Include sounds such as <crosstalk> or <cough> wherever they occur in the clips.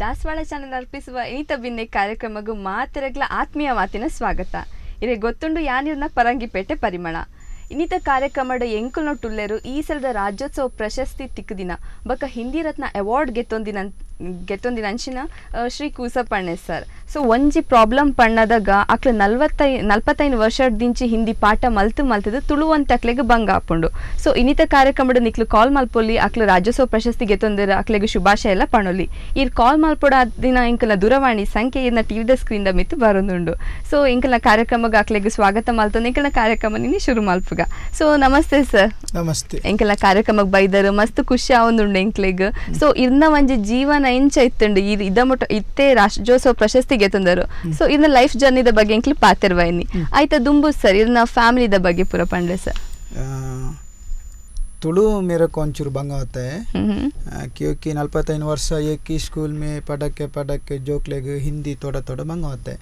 ದಾಸವಾಳ ಚಾನೆಲ್ ಅರ್ಪಿಸುವ ಇನಿತ ಭಿನ್ನೆ ಕಾರ್ಯಕ್ರಮಗೂ ಮಾತೆರಗ್ಲ ಆತ್ಮೀಯ ಮಾತಿನ ಸ್ವಾಗತ. ಇರೆ ಗೊತ್ತುಂಡು ಯಾನಿರ್ನ ಪರಂಗಿಪೇಟೆ ಪರಿಮಳ. ಇನಿತ ಕಾರ್ಯಕ್ರಮದ ಎಂಕುಲ್ನ ಟುಲ್ಲೆರು ಈ ಸಲದ ರಾಜ್ಯೋತ್ಸವ ಪ್ರಶಸ್ತಿ ತಿಕ್ಕದಿನ ಬಕ ಹಿಂದಿ ರತ್ನ ಅವಾರ್ಡ್ ಗೆತ್ತೊಂದಿನ ಗೆತ್ತೊಂದಿನ ಅಂಚಿನ ಶ್ರೀ ಕೂಸಪ್ಪಣ್ಣೆ ಸರ್ ಸೊ ಒಂಜಿ ಪ್ರಾಬ್ಲಮ್ ಪಣ್ಣದಾಗ ಅಕ್ಲ ನಲ್ವತ್ತೈ ನಲ್ಪತ್ತೈದು ವರ್ಷದಿಂಚಿ ಹಿಂದಿ ಪಾಠ ಮಲ್ತು ಮಲ್ತದ ತುಳುವಂತ ಅಕ್ಲೆಗೆ ಬಂಗ ಆಪುಂಡು ಸೊ ಇನ್ನಿತ ಕಾರ್ಯಕ್ರಮದ ನಿಕ್ಲು ಕಾಲ್ ಮಲ್ಪೊಲಿ ಅಕ್ಲ ರಾಜ್ಯೋತ್ಸವ ಪ್ರಶಸ್ತಿ ಗೆತ್ತೊಂದಿರ ಅಕ್ಲೆಗೆ ಶುಭಾಶಯ ಎಲ್ಲ ಪಣೊಲಿ ಇರ್ ಕಾಲ್ ಮಲ್ಪೊಡ ದಿನ ಇಂಕಲ ದೂರವಾಣಿ ಸಂಖ್ಯೆ ಇರ್ನ ಟಿವಿದ ಸ್ಕ್ರೀನ್ ದ ಮಿತ್ತು ಬರೋದುಂಡು. ಸೊ ಇಂಕಲ ಕಾರ್ಯಕ್ರಮಗ ಅಕ್ಲೆಗೆ ಸ್ವಾಗತ ಮಲ್ತೊಂದು ಇಂಕಲ ಕಾರ್ಯಕ್ರಮ ನಿನ್ನೆ ಶುರು ಮಲ್ಪುಗ. ಸೊ ನಮಸ್ತೆ ಸರ್ ನಮಸ್ತೆ. ಇಂಕಲ ಕಾರ್ಯಕ್ರಮಕ್ಕೆ ಬೈದರು ಮಸ್ತ್ ಖುಷಿ ಆವೊಂದುಂಡು ಎಂಕ್ಲೆಗ್ ಸೊ ಇರ್ನ ಒಂಜಿ ಜೀವನ కన్నా ಇತ್ತುಂಡು. ಇದು ಇದ ಮಟ್ಟ ಇತ್ತೇ ರಾಷ್ಟ್ರ జోసఫ్ ಪ್ರಶಸ್ತಿ ಗೆತ್ತಂದರು ಸೊ ಇದನ್ನ ಲೈಫ್ ಜರ್ನಿದ ಬಗ್ಗೆ ಇಂಕ್ಲಿ ಪಾತಿರ್ವಾಯಿನಿ ಆಯ್ತಾ ದುಂಬು ಸರ್ ಇದನ್ನ ಫ್ಯಾಮಿಲಿದ ಬಗ್ಗೆ ಪೂರ ಪಂಡ್ರೆ ಸರ್ तुलु मेरे को अंचूर बंगा होता है क्योंकि नलपतैन वर्ष एक ही स्कूल में पढ़ के पढ़ के जोक लेके हिंदी थोड़ा थोड़ा बंगा होता है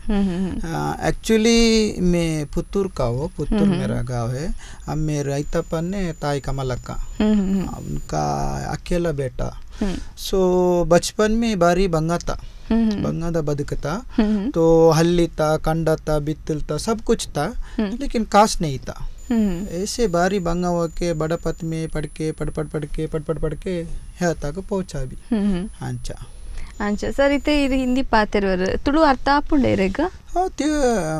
एक्चुअली मैं पुत्तूर का हो पुत्तूर मेरा गाँव है अब मेरे रईतपन ने ताई कमलक्का उनका अकेला बेटा सो बचपन में बारी बंगा था बंगा दा बदकता तो हल्ली था कंडा था बित्तल था सब कुछ था। लेकिन काश नहीं था ऐसे बारी बंगा हुआ के बड़ा पत में पढ़ के पढ़ पढ़ पढ़ के पढ़ पढ़ पढ़ के यहाँ तक पहुंचा भी हम्म अच्छा ಅಂಚ ಸರ್ ಇತ್ತೆ ಇದು ಹಿಂದಿ ಪಾತಿರ್ವರು ತುಳು ಅರ್ಥ ಆಪುಂಡೆ ಇರೇಗ हाँ त्यो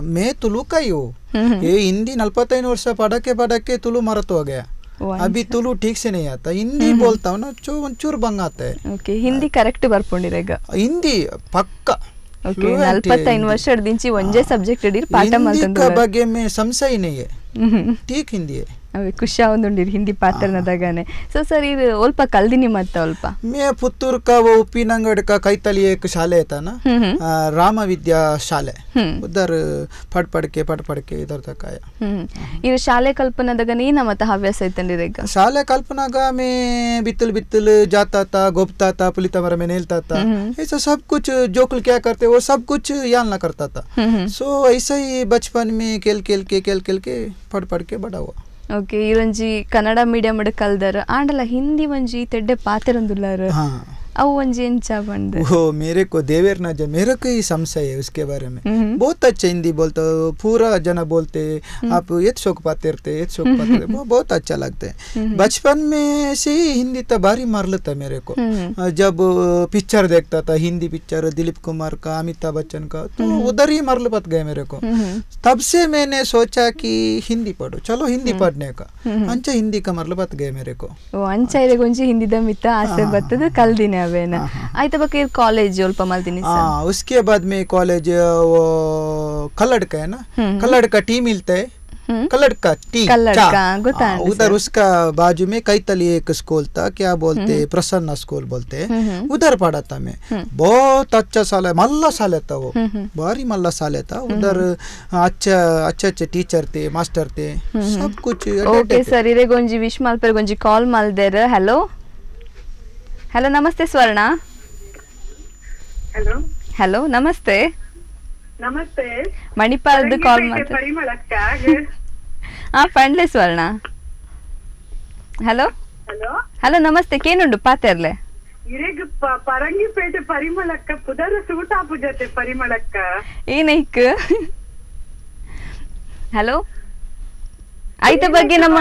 मैं तुलु का ही हूँ हम्म ये हिंदी नलपतैन वर्ष पढ़ के पढ़ के तुलु मरत हो गया ಓ, अभी तुलु ठीक से नहीं आता हिंदी बोलता हूँ ना चो चूर बंगा आता है ಓಕೆ ಹಿಂದಿ ಕರೆಕ್ಟ್ ಬರ್ಪುಂಡಿರೇಗ हिंदी पक्का ಓಕೆ fluent है ನಲ್ಪತ್ತೈದು हिंदी। ವರ್ಷದಿಂಚಿ ಒಂದೇ ಸಬ್ಜೆಕ್ಟ್ ಹಿಡೀರ್ ಪಾಠ हिंदी ಮಲ್ತಂದು का बगे में समझा ही नहीं है ಹ್ಮ್ ठीक हिंदी है ಅವೆ ಖುಷಿ ಆವೊಂದುಂಡಿರ್ ಹಿಂದಿ ಪಾತ್ರನದಾಗನೆ ಸೊ ಸರ್ ಇದು ಒಲ್ಪ ಕಲ್ದಿನಿ ಮತ್ತೆ ಅಲ್ಪ मैं पुत्तूर का वो उपिनंगड़ का कैतली एक शाले था ना हम्म हम्म आ, राम विद्या शाले हम्म उधर पढ़ पढ़ के पढ़ पढ़ के इधर तक आया ಹ್ಮ್ ಇದು ಶಾಲೆ ಕಲ್ಪನದಾಗ ನೀನ ಮತ್ತ ಹವ್ಯಾಸ ಐತಂಡಿರೇಗ शाले कल्पना का मैं बितल बितल जाता था गोपता था पुलिता मर में नेलता था हम्म। ऐसा सब कुछ जोकल क्या करते वो सब कुछ यालना करता था ಹ್ಮ್ ಹ್ಮ್ सो ऐसा ही बचपन में खेल खेल के खेल खेल के पढ़ पढ़ के बड़ा हुआ ಓಕೆ ಇರೊಂಜಿ ಕನ್ನಡ ಮೀಡಿಯಂ ಕಲ್ದರ್. ಆಂಡಲ ಹಿಂದಿ ಒಂಜಿ ತೆಡ್ಡೆ ಪಾತೆರೊಂದುಲ್ಲಾರ್. ಅವು ಒಂಜಿ ಎಂಚ ಬಂದ वो मेरे को देवेर ना जो मेरे को ही संशय है उसके बारे में हम्म। बहुत अच्छा हिंदी बोलता हो पूरा जना बोलते आप ये शोक पाते रहते ये शोक पाते रहते, वो बहुत अच्छा लगता है बचपन में से ही हिंदी तो भारी मार लेता मेरे को हम्म अ, जब पिक्चर देखता था हिंदी पिक्चर दिलीप कुमार का अमिताभ बच्चन का तो उधर ही मरल पत गए मेरे को हम्म तब से मैंने सोचा कि हिंदी पढ़ो चलो हिंदी पढ़ने का अच्छा हिंदी का मरल पत गए मेरे को ಓ ಅಂಚ ಇರೆಗೊಂಜಿ ಹಿಂದಿದ ಮಿತ್ತ ಆಸೆ ಬತ್ತದ ಕಲ್ದಿನಿ ಅವೇನ ಆಯ್ತ ಬಗ್ಗೆ ಕಾಲೇಜ್ ಸ್ವಲ್ಪ ಮಲ್ದಿನಿ ಸರ್ हाँ उसके बाद में कॉलेज वो कलड़ का है ना हम्म। कलड़ का टी मिलता है हम्म। कलड़ का टी कल्लड़ चा। का, गुता हाँ, है उधर सर। उसका बाजू में कैतली एक स्कूल था क्या बोलते प्रसन्ना स्कूल बोलते हैं हम्म, हम्म। उधर पढ़ा था मैं बहुत अच्छा साल है मल्ला साल था वो हम्म, हम्म। भारी मल्ला साल था उधर अच्छा अच्छे अच्छे टीचर थे मास्टर थे सब कुछ ಓಕೆ अटेंड थे। ಸರ್ ಇರೆಗೊಂಜಿ ವಿಶ್ ಮಲ್ಪೆರ್ಗೊಂಜಿ ಕಾಲ್ ಮಲ್ದೇರ ಹಲೋ ಹಲೋ ನಮಸ್ತೆ ಸ್ವರ್ಣ. ಹಲೋ ಹಲೋ ನಮಸ್ತೆ. ನಮಸ್ತೆ. ಮಣಿಪಾಲದ ಕಾಲ್ ಹಾ ಪಂಡ್ಲೆ ಸ್ವರ್ಣ. ಹಲೋ ಹಲೋ ಹಲೋ ನಮಸ್ತೆ. ಕೇನುಂಡು ಪಾತೆರ್ಲೆ ಇರೇಗ ಪ- ಪರಂಗಿಪೇಟೆ ಪರಿಮಳಕ್ಕ ಪುದರ ಸೂಟ ಪೂಜತೆ ಪರಿಮಳಕ್ಕ ಏನೈಕ್ ಹಲೋ ಐತೆ ಬಗ್ಗೆ ನಮ್ಮ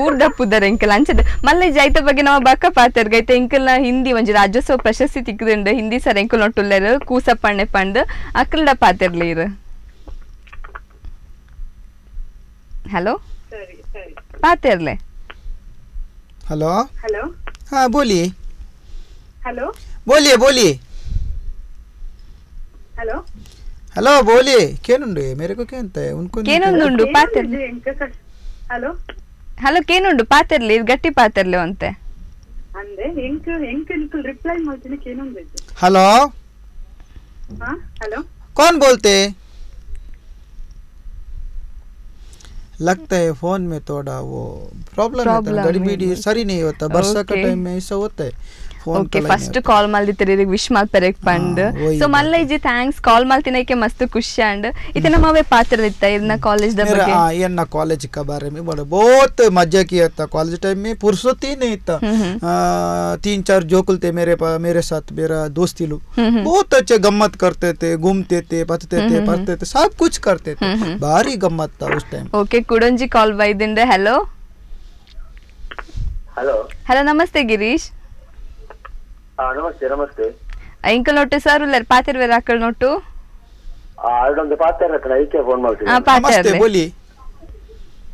ಊರ್ದ ಪುದರ್ ಎಂಕಲ್ ಅಂಚದ ಮಲ್ಲ ಐತ ಬಗ್ಗೆ ನಮ್ಮ ಬಕ್ಕ ಪಾತ್ರ ಐತ ಎಂಕಲ್ ಹಿಂದಿ ಒಂಜಿ ರಾಜ್ಯೋತ್ಸವ ಪ್ರಶಸ್ತಿ ತಿಕ್ಕದಂಡ ಹಿಂದಿ ಸರ್ ಎಂಕಲ್ ನೊಟ್ಟುಲ್ಲರ್ ಕೂಸ ಪಣ್ಣೆ ಪಂಡ್ ಅಕ್ಕಲ್ಡ ಪಾತಿರ್ಲಿ ಇರು. ಹಲೋ? ಪಾತಿರ್ಲೆ ಹಲೋ? ಹಲೋ? ಹಾ ಬೋಲಿ. ಹಲೋ? ಬೋಲಿ ಬೋಲಿ. ಹಲೋ? हेलो बोलिए क्या नुंडे मेरे को क्या है उनको नहीं ಕೇನೊಂದುಂಡು ಪಾತೆರ್ಲೆ ಹಲೋ ಹಲೋ ಕೇನುಂಡು ಪಾತೆರ್ಲೆ ಇದು ಗಟ್ಟಿ ಪಾತೆರ್ಲೆ ಅಂತೆ ಅಂದೆ ಎಂಕ್ ಎಂಕ್ ಎಂಕ್ ರಿಪ್ಲೈ ಮಾಡ್ತೀನಿ ಏನೊಂದು हेलो ಹಾ ಹಲೋ कौन बोलते लगता है फोन में थोड़ा वो प्रॉब्लम है Problem गड़बड़ी है। सही नहीं होता वर्षा का Okay. टाइम में ऐसा होता है ಫೋನ್ ಓಕೆ ಫಸ್ಟ್ ಕಾಲ್ ಮಲ್ದಿತ್ತರಿ ಇದಕ್ಕೆ ವಿಶ್ ಮಲ್ಪೆರೆಗ್ ಪಂಡ್ ಹಾ, ಒಯ್ ಸೊ ಮಲ್ಲ ಇಜ್ಜಿ ಥ್ಯಾಂಕ್ಸ್ ಕಾಲ್ ಮಲ್ತಿನಕ್ಕೆ ಮಸ್ತ್ ಖುಷಿ ಅಂಡ್ ಇತ್ತೆ ನಮ್ಮವೇ ಪಾತ್ರ ಇತ್ತ ಇದನ್ನ ಕಾಲೇಜ್ ದ मेरा ಬಗ್ಗೆ हाँ, ये ना कॉलेज के बारे में बड़ा बहुत मजा किया था कॉलेज टाइम में फुर्सत ही नहीं था आ, तीन चार जोकुल थे मेरे पा, मेरे साथ मेरा दोस्ती लोग बहुत अच्छे गम्मत करते थे घूमते थे पढ़ते थे पढ़ते थे सब कुछ करते थे भारी गम्मत था उस टाइम ಓಕೆ ಕುಡಂಜಿ ಕಾಲ್ ಬೈದಿಂಡೆ ಹಲೋ ಹಲೋ ಹಲೋ ನಮಸ್ತೆ ಗಿರೀಶ್ ಆ, ನಮಸ್ತೆ ನಮಸ್ತೆ ಎಂಕಲ್ ನೋಟು ಸರ್ ಉಲ್ಲರ್ ಪಾತಿರ್ವೇರ್ ಆಕಳ್ ನೋಟು ಅದೊಂದು ಪಾತ್ರ ಹತ್ರ ಐಕೆ ಫೋನ್ ಮಾಡ್ತೀನಿ ಆ नमस्ते ಪಾತಿರ್ವೆ बोलिए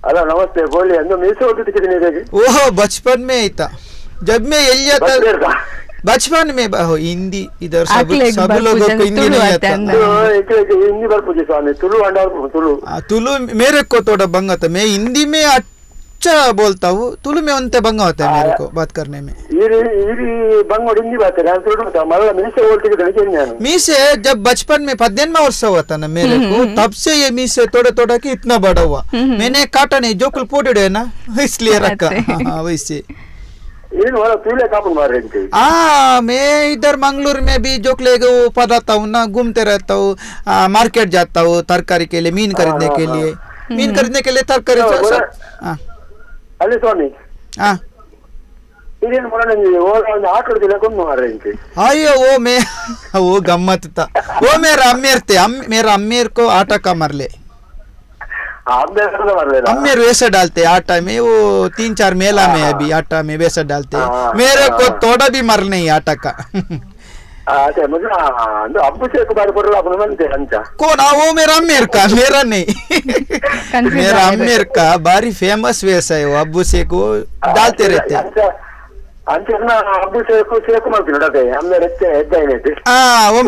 ಹಲೋ ನಮಸ್ತೆ ಬೋಲಿ ಅಂದು ಮೀಸು ಓದಿದ್ದೀನಿ ಇದಕ್ಕೆ ओह बचपन में ही था जब मैं एलिया था ಬರ್ತೀರಾ? बचपन में ब- हो, हिंदी इधर सब अगले एक सब बार लोगों पूजन को हिंदी तुलु नहीं आते आता अंदर। ಇದು ಏಕೆ ಏಕೆ ಹಿಂದಿ ಬರ್ಪೂಜೆ ಸ್ವಾಮಿ ತುಳು ಅಂಡ ತುಳು हाँ, तुलु मेरे को थोड़ा बंगा था मैं हिंदी में अच्छा बोलता हूँ तुलु में अंत भंग होता है मेरे को बात करने में। मीसे जब बचपन में पद्मा वर्ष हुआ था ना मेरे को हम्म, हम्म, हम्म। तब से ये मीसे थोड़ा थोड़ा की इतना बड़ा हुआ। मैंने काटा नहीं जो कुल पोटे है ना <laughs> इसलिए रखा। हाँ, हाँ। वैसे। हाँ मैं इधर मंगलूर में भी जो ले पदाता हूँ ना घूमते रहता हूँ मार्केट जाता हूँ तरकारी के लिए मीन खरीदने के लिए। मीन खरीदने के लिए तरकारी ಅಲ್ಲಿ ಸ್ವಾಮಿ हाँ ಇದೇನು ಮಾಡೋಣ ನೀವು ಒಂದು ಆಕಳದಿಲ್ಲ ಕೊಂಡು ಮಾರ್ರೆ ಅಂತ अयो वो मैं वो गम्मत था वो मेरा अमीर थे अम, मेरा अमीर को आटा का मर ले ಅಭ್ಯಾಸ ಮಾಡಲಿಲ್ಲ अमीर वैसे डालते आटा में वो तीन चार मेला में अभी आटा में वैसे डालते हाँ, मेरे को हाँ। थोड़ा भी मर नहीं आटा का अभिषेक कौन वो मेरा का मेरा नहीं मेरा अमीर का भारी फ़ेमस वैसा है वो अबू शेख वो डालते रहते हैं वो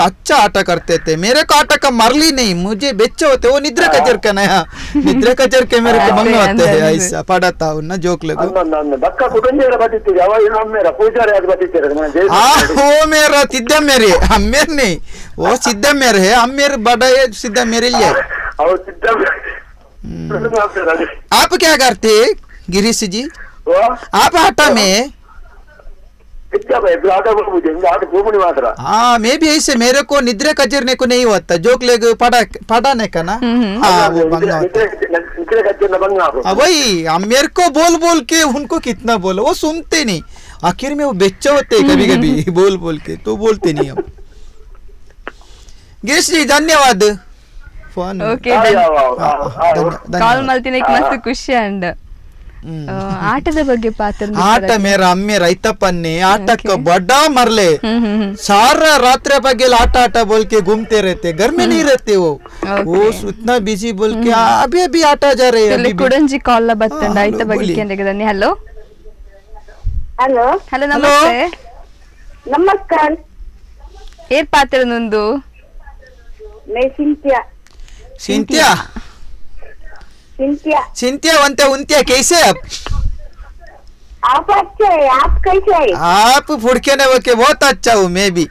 अच्छा आटा करते थे मेरे को आटा का मरली नहीं मुझे बेचे होते वो निद्रा का जरकन है निद्रा का जरके मेरे को मंगे होते हैं ऐसा पढ़ाता हूँ ना जोक लगो वो मेरा सिद्धा मेरे अम्मेर नहीं वो सिद्धा मेरे है अम्मेर बड़ा है सीधा मेरे लिए आप क्या करते गिरीश जी आप आटा में ಸಿದ್ಧ ಆಟ ಹೋಗ್ಬೋದು ಹಿಂಗೆ ಆಟ ಭೂಮಿ ಮಾತ್ರ हाँ मैं भी ऐसे मेरे को निद्रा कचरने को नहीं होता जोक लेग पढ़ा पढ़ाने का ना हाँ वो मंगा होता है ನಿದ್ರೆ ಕಚ್ಚಿನ ಬಂಗ हाँ, वही हम मेरे को बोल बोल के उनको कितना बोलो वो सुनते नहीं आखिर में वो बेच्चा होते हैं कभी कभी बोल बोल के तो बोलते नहीं हम गिरीश जी धन्यवाद फोन ಓಕೆ धन्य- ಕಾಲ್ धन्यवाद ಮಲ್ತಿನಕ್ಕೆ ಮಸ್ತ್ ಖುಷಿ ಅಂಡ್ हम्म। ಆಟದ ಬಗ್ಗೆ ಪಾತ್ರ ಆಟ ಮೇರ ಅಮ್ಮೆ ರೈತಪ್ಪನ್ನೇ ಆಟಕ್ಕೆ ಬಡ ಮರ್ಲೆ ಹ್ಮ್ ಹ್ಮ್ ಹ್ಮ್ सारा रात्र बगेल आटा आटा बोल के घूमते रहते घर में नहीं रहते वो Okay. वो इतना बिजी बोल के "आ, अभी अभी आटा जा रहे हैं ಇಲ್ಲಿ अभी भी." ಕುಡಂಜಿ ಕಾಲ್ ಬತ್ತಂಡ ಹಾ, ಐತ hello, ಬಗ್ಗೆ बोलिए. ಕೇಂದ್ರದಲ್ಲಿ ಹಲೋ ಹಲೋ ಹಲೋ ನಮಸ್ತೆ ನಮಸ್ಕಾರ ಏರ್ ಪಾತ್ರ ನೊಂದು मैं सिंथिया Cynthia Cynthia Cynthia वंत्या उन्त्या कैसे आप? आप अच्छे हैं आप कैसे हैं? आप फुड़के ने के बहुत अच्छा हूँ मैं भी।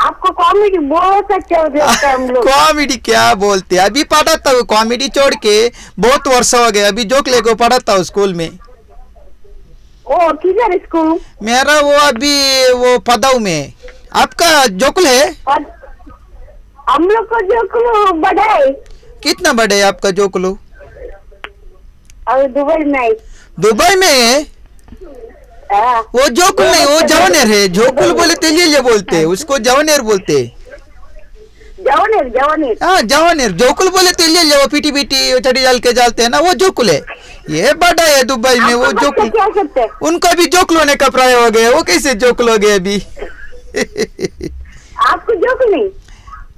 आपको कॉमेडी बहुत अच्छा लगता है हम लोग। कॉमेडी क्या बोलते हैं? अभी पढ़ाता हूँ कॉमेडी छोड़ के बहुत वर्ष हो गए अभी जोक लेको पढ़ाता हूँ स्कूल में। ओ किधर स्कूल? मेरा वो अभी वो पदाऊ में। आपका जोकुल है? हम लोग को जो क्लू बड़ा है। कितना बड़े है आपका जोकुलू और दुबई में है। दुबई में है? हाँ, वो जोकुल नहीं वो जवानेर है। जोकुल बोले तेलिए बोलते हैं। उसको जवानेर बोलते हैं। जवानेर जवानेर। हाँ जवानेर। जोकुल बोले तेलिए वो पीटी पीटी चढ़ी डाल के डालते हैं ना वो जोकुल है। ये बड़ा है दुबई में वो जोकुल उनका भी जोकुल होने का प्राय हो गया वो कैसे जोकुल हो गए अभी? आपको जो नहीं?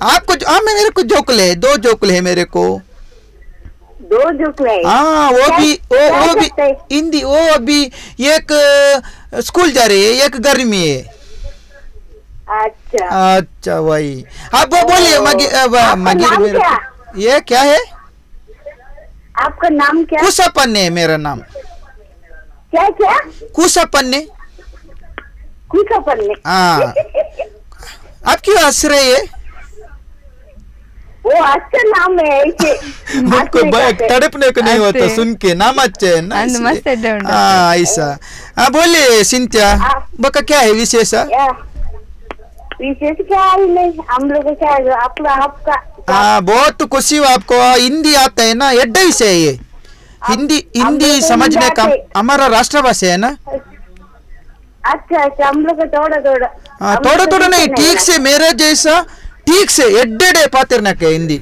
आपको हाँ मैं मेरे को जोकुल है दो जोकुल है मेरे को। दो जो है हाँ वो क्या- भी वो क्या वो भी हिंदी वो अभी एक स्कूल जा रही है एक घर में है। अच्छा। अच्छा वही। आप वो बोलिए मगी आपका मगीर क्या? ये क्या है? आपका नाम क्या? कुसपन्ने है मेरा नाम। क्या क्या? कुसपन्ने। कुछ अपन ने हाँ। आप क्यों हंस रहे हैं? वो अच्छा नाम है ऐसे उनको हंसने ब- का है। तड़पने को नहीं होता सुन के नाम अच्छे है ना हाँ ऐसा हाँ बोलिए सिंथिया हाँ। बका क्या है विशेष विशेष क्या है नहीं हम लोग क्या है आपका आपका हाँ बहुत खुशी हुआ आपको हिंदी आता है ना एड्डा से ये हिंदी हिंदी समझने का। हमारा राष्ट्रभाषा है ना अच्छा अच्छा हम लोग थोड़ा थोड़ा हाँ थोड़ा थोड़ा नहीं ठीक से मेरा जैसा ठीक से एड्डे डे पात्र के हिंदी।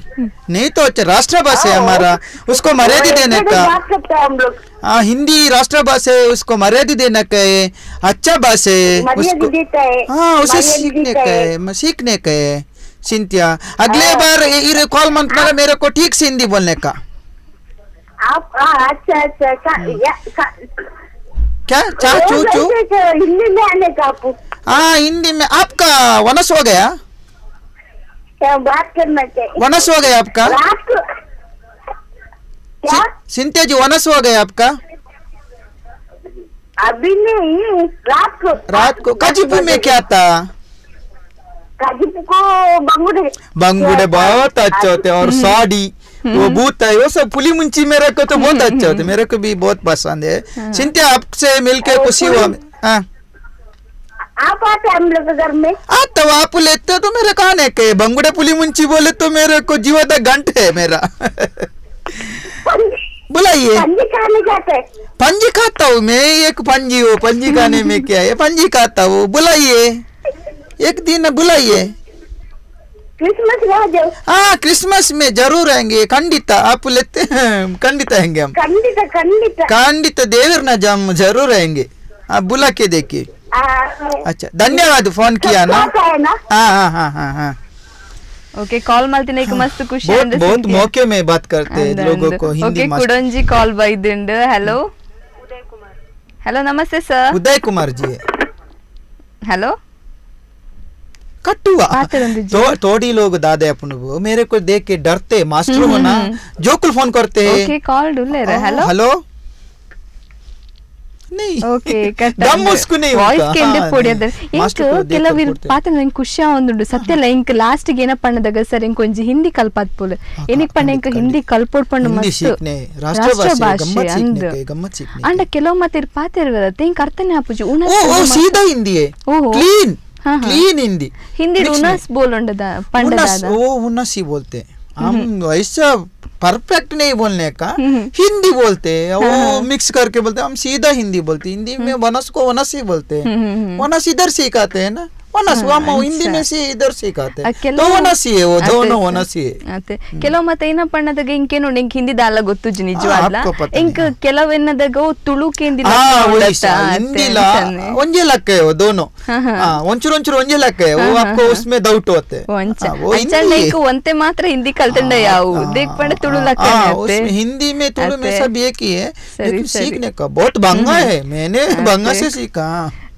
नहीं तो अच्छा राष्ट्रभाषा है हाँ, हमारा उसको मर्यादा देने का हैं हम हाँ हिंदी राष्ट्रभाषा है उसको मर्यादा देने का है। अच्छा भाषा है उसको हाँ। उसे सीखने का है। है सीखने का है। सिंथिया अगले हाँ। बार ये- कॉल मत करो मेरे को ठीक से हिंदी बोलने का। आप हाँ अच्छा अच्छा का, क्या? चा चू चू। हिंदी में आने का आप हाँ हिंदी में आपका वनस हो गया? क्या बात करना चाहिए? वनस हो गया आपका? रात को क्या? सिंथिया जी वनस हो गया आपका? अभी नहीं रात को। रात को काजीपुर में क्या था? काजीपुर को बंगुड़े। बंगुड़े बहुत अच्छे होते हैं और साड़ी वो बूत है वो सब पुली मुंची मेरे को तो बहुत अच्छे होते हैं मेरे को भी बहुत पसंद है। सिंथिया आपसे मिलके खुशी हुआ हाँ। आप आते हम लोग घर में? आ तो आप लेते तो मेरे कहा है के बंगुड़े पुली मुंची बोले तो मेरे को जीवा का घंट है मेरा। बुलाइए। पंजी खाने जाते पंजी खाता हूँ मैं एक पंजी हूँ पंजी खाने में क्या है? पंजी खाता हूँ बुलाइए। एक दिन बुलाइए। क्रिसमस हाँ क्रिसमस में ज़रूर आएँगे। खंडित आप लेते हैं खंडित आएँगे हम। खंडित खंडित। खंडित देवर ना जम ज़रूर आएँगे। आप बुला के देखिए। अच्छा धन्यवाद फोन किया ना सबको आता है ना हाँ हाँ हाँ हाँ हाँ ಓಕೆ ಕಾಲ್ ಮಾಡ್ತೀನಿ ಈಗ ಮಸ್ತ್ ಖುಷಿ बहुत ಅಂದ್ರೆ बहुत ಸಿಂಥಿಯಾ. मौके में बात करते हैं ಅಂದ, लोगों ಅಂದ. को हिंदी ಓಕೆ मास्टर ಕುಡಂಜಿ ಕಾಲ್ ಬೈದಿಂಡು ಹಲೋ ಹಲೋ ನಮಸ್ತೆ ಸರ್ उदय कुमार जी ಹಲೋ कटुआ बात करो दीजिए। तो थोड़ी लोग दादा अपन वो मेरे को देख के डरते मास्टर हो ना जोकुल फोन करते हैं ಓಕೆ ಕಾಲ್ ಡುಲ್ಲೇರ ಹಲೋ हेलो नहीं ಓಕೆ दम उसको नहीं ವಾಯ್ಸ್ होता ಕೇಂದ್ರ हाँ, ಪೊಡಿಯದ नहीं। ಇಂಕ್ मास्टर को देख कर ಕೆಲವಿರ್ ಕೊಡ್ತೆ. ಪಾತ ನಂಗೆ ಖುಷಿ ಆವೊಂದುಂಡು ಸತ್ಯಲ್ಲ ಇಂಕ್ ಲಾಸ್ಟ್ ಗೆ ಏನಪ್ಪ ಅನ್ನದಾಗ ಸರ್ ಇಂಕ್ ಒಂಜಿ ಹಿಂದಿ ಕಲ್ಪಾತ್ ಪೋಲು हाँ, ಎನಿಕ್ ಪಂಡ ಇಂಕ್ खंडित, ಹಿಂದಿ ಕಲ್ಪೊಡ್ಪಂಡು हिंदी ಮಸ್ತ್ सीखने राष्ट्रभाषा गम्मत सीखने ಅಂದ್ के गम्मत सीखने ಅಂಡ के। ಕೆಲವು ಮತ್ತೆ ಇರ್ ಪಾತಿರ್ವದತ್ತೆ ಇಂಕ್ ಅರ್ಥನೇ ಆಪುಜಿ ಉಣ ओ ओ सीधा हिंदी है ओहो। क्लीन हाँ, हाँ। क्लीन हिंदी ಹಿಂದಿ Mix ಉನಸ್ नहीं। ಬೋಲುಂಡದ उनस ಪಂಡದಾದ वो उनस ही बोलते हैं हम ऐसा परफेक्ट नहीं बोलने का। हिंदी बोलते हैं। वो मिक्स करके बोलते हम सीधा हिंदी बोलते हैं। हिंदी में वनस को वनस ही। बोलते हैं वनस इधर सिखाते हैं ना। वनस वो हम हिंदी में से इधर सिखाते हैं ಅಕ್ಕೆಲ್ಲ तो वनस ही है वो ಅತ್ತೆ दोनों ಸರ್. वनस ही है ಅತ್ತೆ ಕೆಲವು ಮತ್ತೆ ಏನಪ್ಪ ಅನ್ನದಾಗ ಇಂಕೇನು ಇಂಕ್ ಹಿಂದಿ ದಾಲ ಗೊತ್ತುಜಿ ನಿಜವಾದ್ಲ आपको पता ಇಂಕ್ नहीं, ಕೆಲವು ಎನ್ನದಾಗ ತುಳು ಕೇಂದಿ हाँ वही सा, हिंदी ला ಒಂಜೆ लक है वो दोनों हाँ, हाँ। हाँ ಒಂಚೂರು ಒಂಚೂರು ಒಂಜೆ ಲಕ್ಕ है वो आपको उसमें डाउट होते हैं ಒಂಚ हाँ, वो ಅಂಚ हिंदी है। ನೀಕು ಒಂತೆ ಮಾತ್ರ ಹಿಂದಿ ಕಲ್ತಂಡ ಯಾವು ದೇಕ್ ಪಂಡ ತುಳು हाँ, ಲಕ್ಕ हाँ, उसमें हिंदी में तुलु में अते। सब एक ही है सही, लेकिन सही। सीखने का बहुत बंगा है मैंने बंगा से सीखा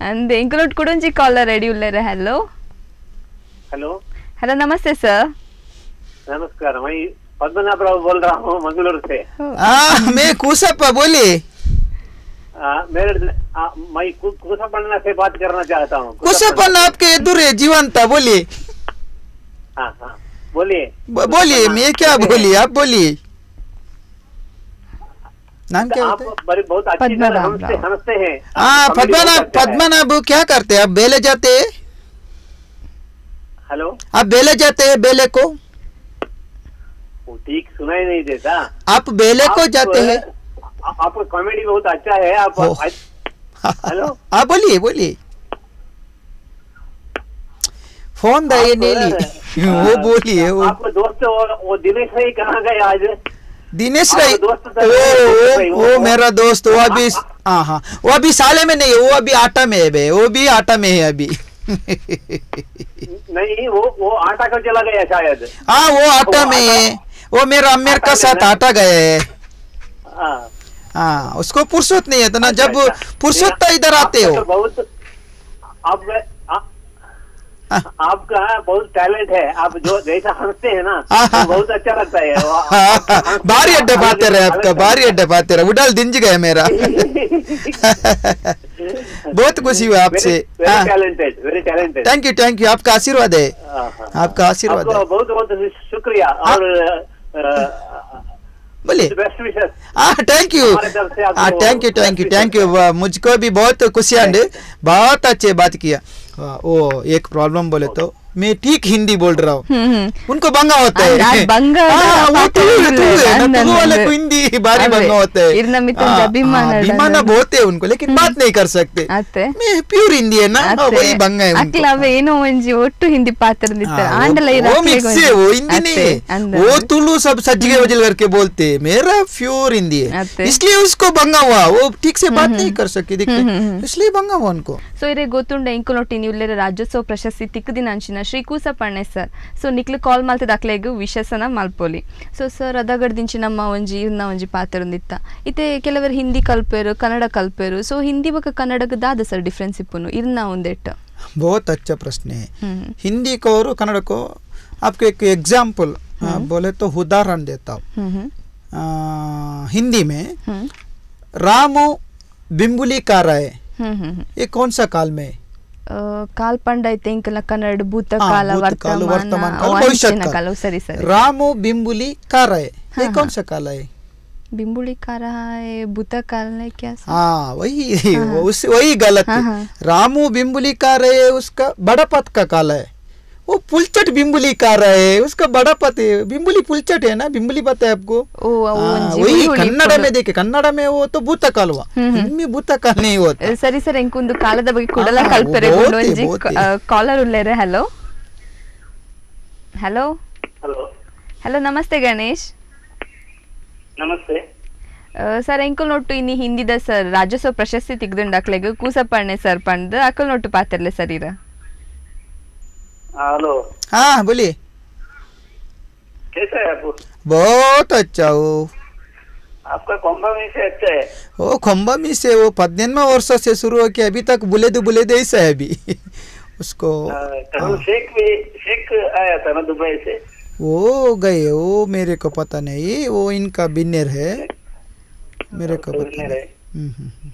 ಅಂದೆ ಇಂಕ್ಲೂಡ್ ಕುಡಂಜಿ caller ready ಉಳ್ಳೇರ hello hello hello ನಮಸ್ತೆ ಸರ್ नमस्कार मैं पद्मनाभ राव बोल रहा हूँ मंगलूर से हाँ मैं कुसप्पा बोली आ, मेरे आ, मैं कु- कुसपन्ना से बात करना चाहता हूँ कुसप्पन आपके इधर है जीवंता बोलिए हाँ हाँ बोलिए ब- बोलिए मैं क्या बोली आप बोलिए नाम क्या आप होता है? बहुत अच्छी पद्मनाभ। राव। हाँ। पद्मनाभ पद्मनाभ क्या करते हैं? आप बेले जाते हैं? हेलो? आप बेले जाते हैं बेले को? ठीक सुनाई नहीं देता। आप बेले को जाते हैं? आपका कॉमेडी बहुत अच्छा है। आप हेलो? <laughs> आप बोलिए बोलिए। फ़ोन दे आप, नीली। आ, <laughs> वो बोलिए वो आपका दोस्त वो, वो दिनेश भाई कहाँ गए आज? दिनेश आपका राय दोस्त था वो वो भाई, वो वो- मेरा दोस्त वो अभी <laughs> हाँ हाँ वो अभी साले में नहीं है वो अभी आटा में है बे वो भी आटा में है अभी। नहीं वो वो आटा का चला गया शायद। हाँ वो आटा में है वो मेरा अमेर का साथ आटा गया है। हाँ। हाँ उसको फुर्सत नहीं है तो ना अच्छा, जब अच्छा। फुर्सत तो इधर आते हो। तो बहुत हाँ। <laughs> आपका बहुत टैलेंट है। आप जो जैसा हँसते हैं ना हाँ, हाँ। <laughs> बहुत अच्छा लगता है। हाँ, आपका भारी अड्डे पाते रहे आपका भारी अड्डे पाते रहे। उड़ाल दिंज गए मेरा। <laughs> बहुत खुशी हुआ आपसे। हाँ, talented very talented thank you thank you आपका आशीर्वाद है। आपका आशीर्वाद है। बहुत बहुत शुक्रिया। और बोलिए। हाँ थैंक यू हाँ thank you thank you thank you मुझको भी बहुत खुशी आंडे बहुत अच्छे बात किया। हाँ, वो एक प्रॉब्लम बोले तो मैं ठीक हिंदी बोल रहा हूँ ಹ್ಮ್ ಹ್ಮ್ उनको बंगा होता है आज बंगा हाँ, वो पाठ तुलु है, तुलु है ना अंदर तुलु वाले अंदर। को हिंदी भारी अरे, बंगा होता है इरना मित्र हाँ, अभिमान हाँ, है, अभिमान अंदर। बहुत है उनको लेकिन बात नहीं कर सकते ಅತ್ತೆ मैं प्योर हिंदी है ना हाँ, वही बंगा है उनको ಅಕ್ಲವ ಏನೋ ಒಂಜಿ ಒಟ್ಟು ಹಿಂದಿ ಪಾತ್ರ ನಿತ್ತಾರೆ हाँ, ಆಂಡಲ वो- ಇರ वो ಅಕ್ಲೆಗ್ मिक्स ಒಂಜಿ- है वो हिंदी नहीं ಅತ್ತೆ, है ಅಂದ. वो तुलु सब सज्जगे वजल करके बोलते हैं मेरा प्योर हिंदी है अते। इसलिए उसको बंगा हुआ वो ठीक से बात नहीं कर सके दिखते इसलिए बंगा हुआ उनको ಸೊ ಇರೇ ಗೊತ್ತುಂಡ ಇಂಕುಲೊಟ್ಟಿ ನಿವುಲ್ಲೆರ ರಾಜ್ಯೋತ್ಸವ ಪ್ರಶಸ್ತಿ ತಿಕ್ಕದಿನ ಅಂಚಿನ ಶ್ರೀ ಕೂಸಪ್ಪಣ್ಣೆ ಸರ್ ಸೊ ನಿಕ್ಲು ಕಾಲ್ ಮಾಲ್ತದ ಅಕ್ಲೆಗ್ ವಿಶಸನ ಮಲ್ಪೊಲಿ ಸೊ ಸರ್ ಅದಾಗಡ್ದಿಂಚಿ ನಮ್ಮ ಒಂಜಿ ಇನ್ನ ಒಂಜಿ ಪಾತ್ರ ಒಂದಿತ್ತ ಇತ್ತೆ ಕೆಲವರು ಹಿಂದಿ ಕಲ್ಪೇರು ಕನ್ನಡ ಕಲ್ಪೇರು ಸೊ ಹಿಂದಿ ಬೊಕ ಕನ್ನಡಕ್ಕೆ ದಾದ ಸರ್ ಡಿಫ್ರೆನ್ಸ್ ಇಪ್ಪುನು ಇರ್ನ ಒಂದೆಟ್ಟು बहुत अच्छा प्रश्न है ಹ್ಮ್ हिंदी को और कन्नड़ को आपको एक एग्जाम्पल बोले तो उदाहरण देता हूँ ಹ್ಮ್ ಹ್ಮ್ आ, हिंदी में ಹ್ಮ್ रामो बिम्बुली का राय ಹ್ಮ್ ಹ್ಮ್ ಹ್ಮ್ ये कौन सा काल में है? ಆ, ಕಾಲ್ ಪಂಡ ಐತೆ ಇಂಕಲ ಕನ್ನಡ हाँ, ಭೂತಕಾಲ भूतकाल, ವರ್ತಮಾನ वर्तमान काल ಅವು भविष्य ಅಂಚಿನ काल ಕಾಲ ಸರಿ ಸರಿ रामो बिम्बुली का राय ये हाँ, कौन हाँ। सा काल है बिंबुड़ी का रहा है भूतकाल ने क्या सा? हाँ वही वो उस वही गलत हाँ, है हाँ। रामू बिम्बुली का रहे उसका बड़ा पद का काल है वो पुलचट बिम्बुली का रहे उसका बड़ा पद है बिम्बुली पुलचट है ना बिम्बुली पता है आपको ओ वो हाँ, ಒಂಜಿ वही ಹುಳಿ कन्नड़ ಪೊಡು. में देखे कन्नड़ में वो तो भूतकाल हुआ हम्म, हम्म। इनमें भूतकाल नहीं होता ಸರಿ ಸರ್ ಇಂಕೊಂದು ಕಾಲದ ಬಗ್ಗೆ ಕೂಡಲ ಹಾ, ಕಲ್ಪರೆ ಬಹುತೆ, ಒಂಜಿ ಬಹುತೆ. ಕಾಲರ್ ಉಳ್ಳೇರೆ ಹಲೋ ಹಲೋ हेलो ಹಲೋ ನಮಸ್ತೆ ಗಣೇಶ್ नमस्ते ಸರ್ ಎಂಕಲ್ ನೋಟು ಇನ್ನು ಹಿಂದಿದ ಸರ್ ರಾಜ್ಯೋತ್ಸವ ಪ್ರಶಸ್ತಿ ತೆಗ್ದುಂಡು ಅಕ್ಲೆಗ್ ಕೂಸಪ್ಪಣ್ಣೆ ಸರ್ ಪಂಡ್ ಅಕ್ಕಲ್ ನೋಟು ಪಾತಿರ್ಲೆ ಸರ್ ಇರ हाँ, हेलो। हाँ बोलिए। कैसा है आप? बहुत अच्छा वो आपका कॉम्बा में से अच्छा है? वो खम्बा में से वो पद्यनमा वर्ष से शुरू हो के अभी तक बुलेदे बुलेदे ऐसा है अभी। <laughs> उसको हाँ, करण शेख भी शेख आया था ना दुबई से? वो गए वो मेरे को पता नहीं वो इनका बिन्नर है। मेरे को पता बिन्नर नहीं।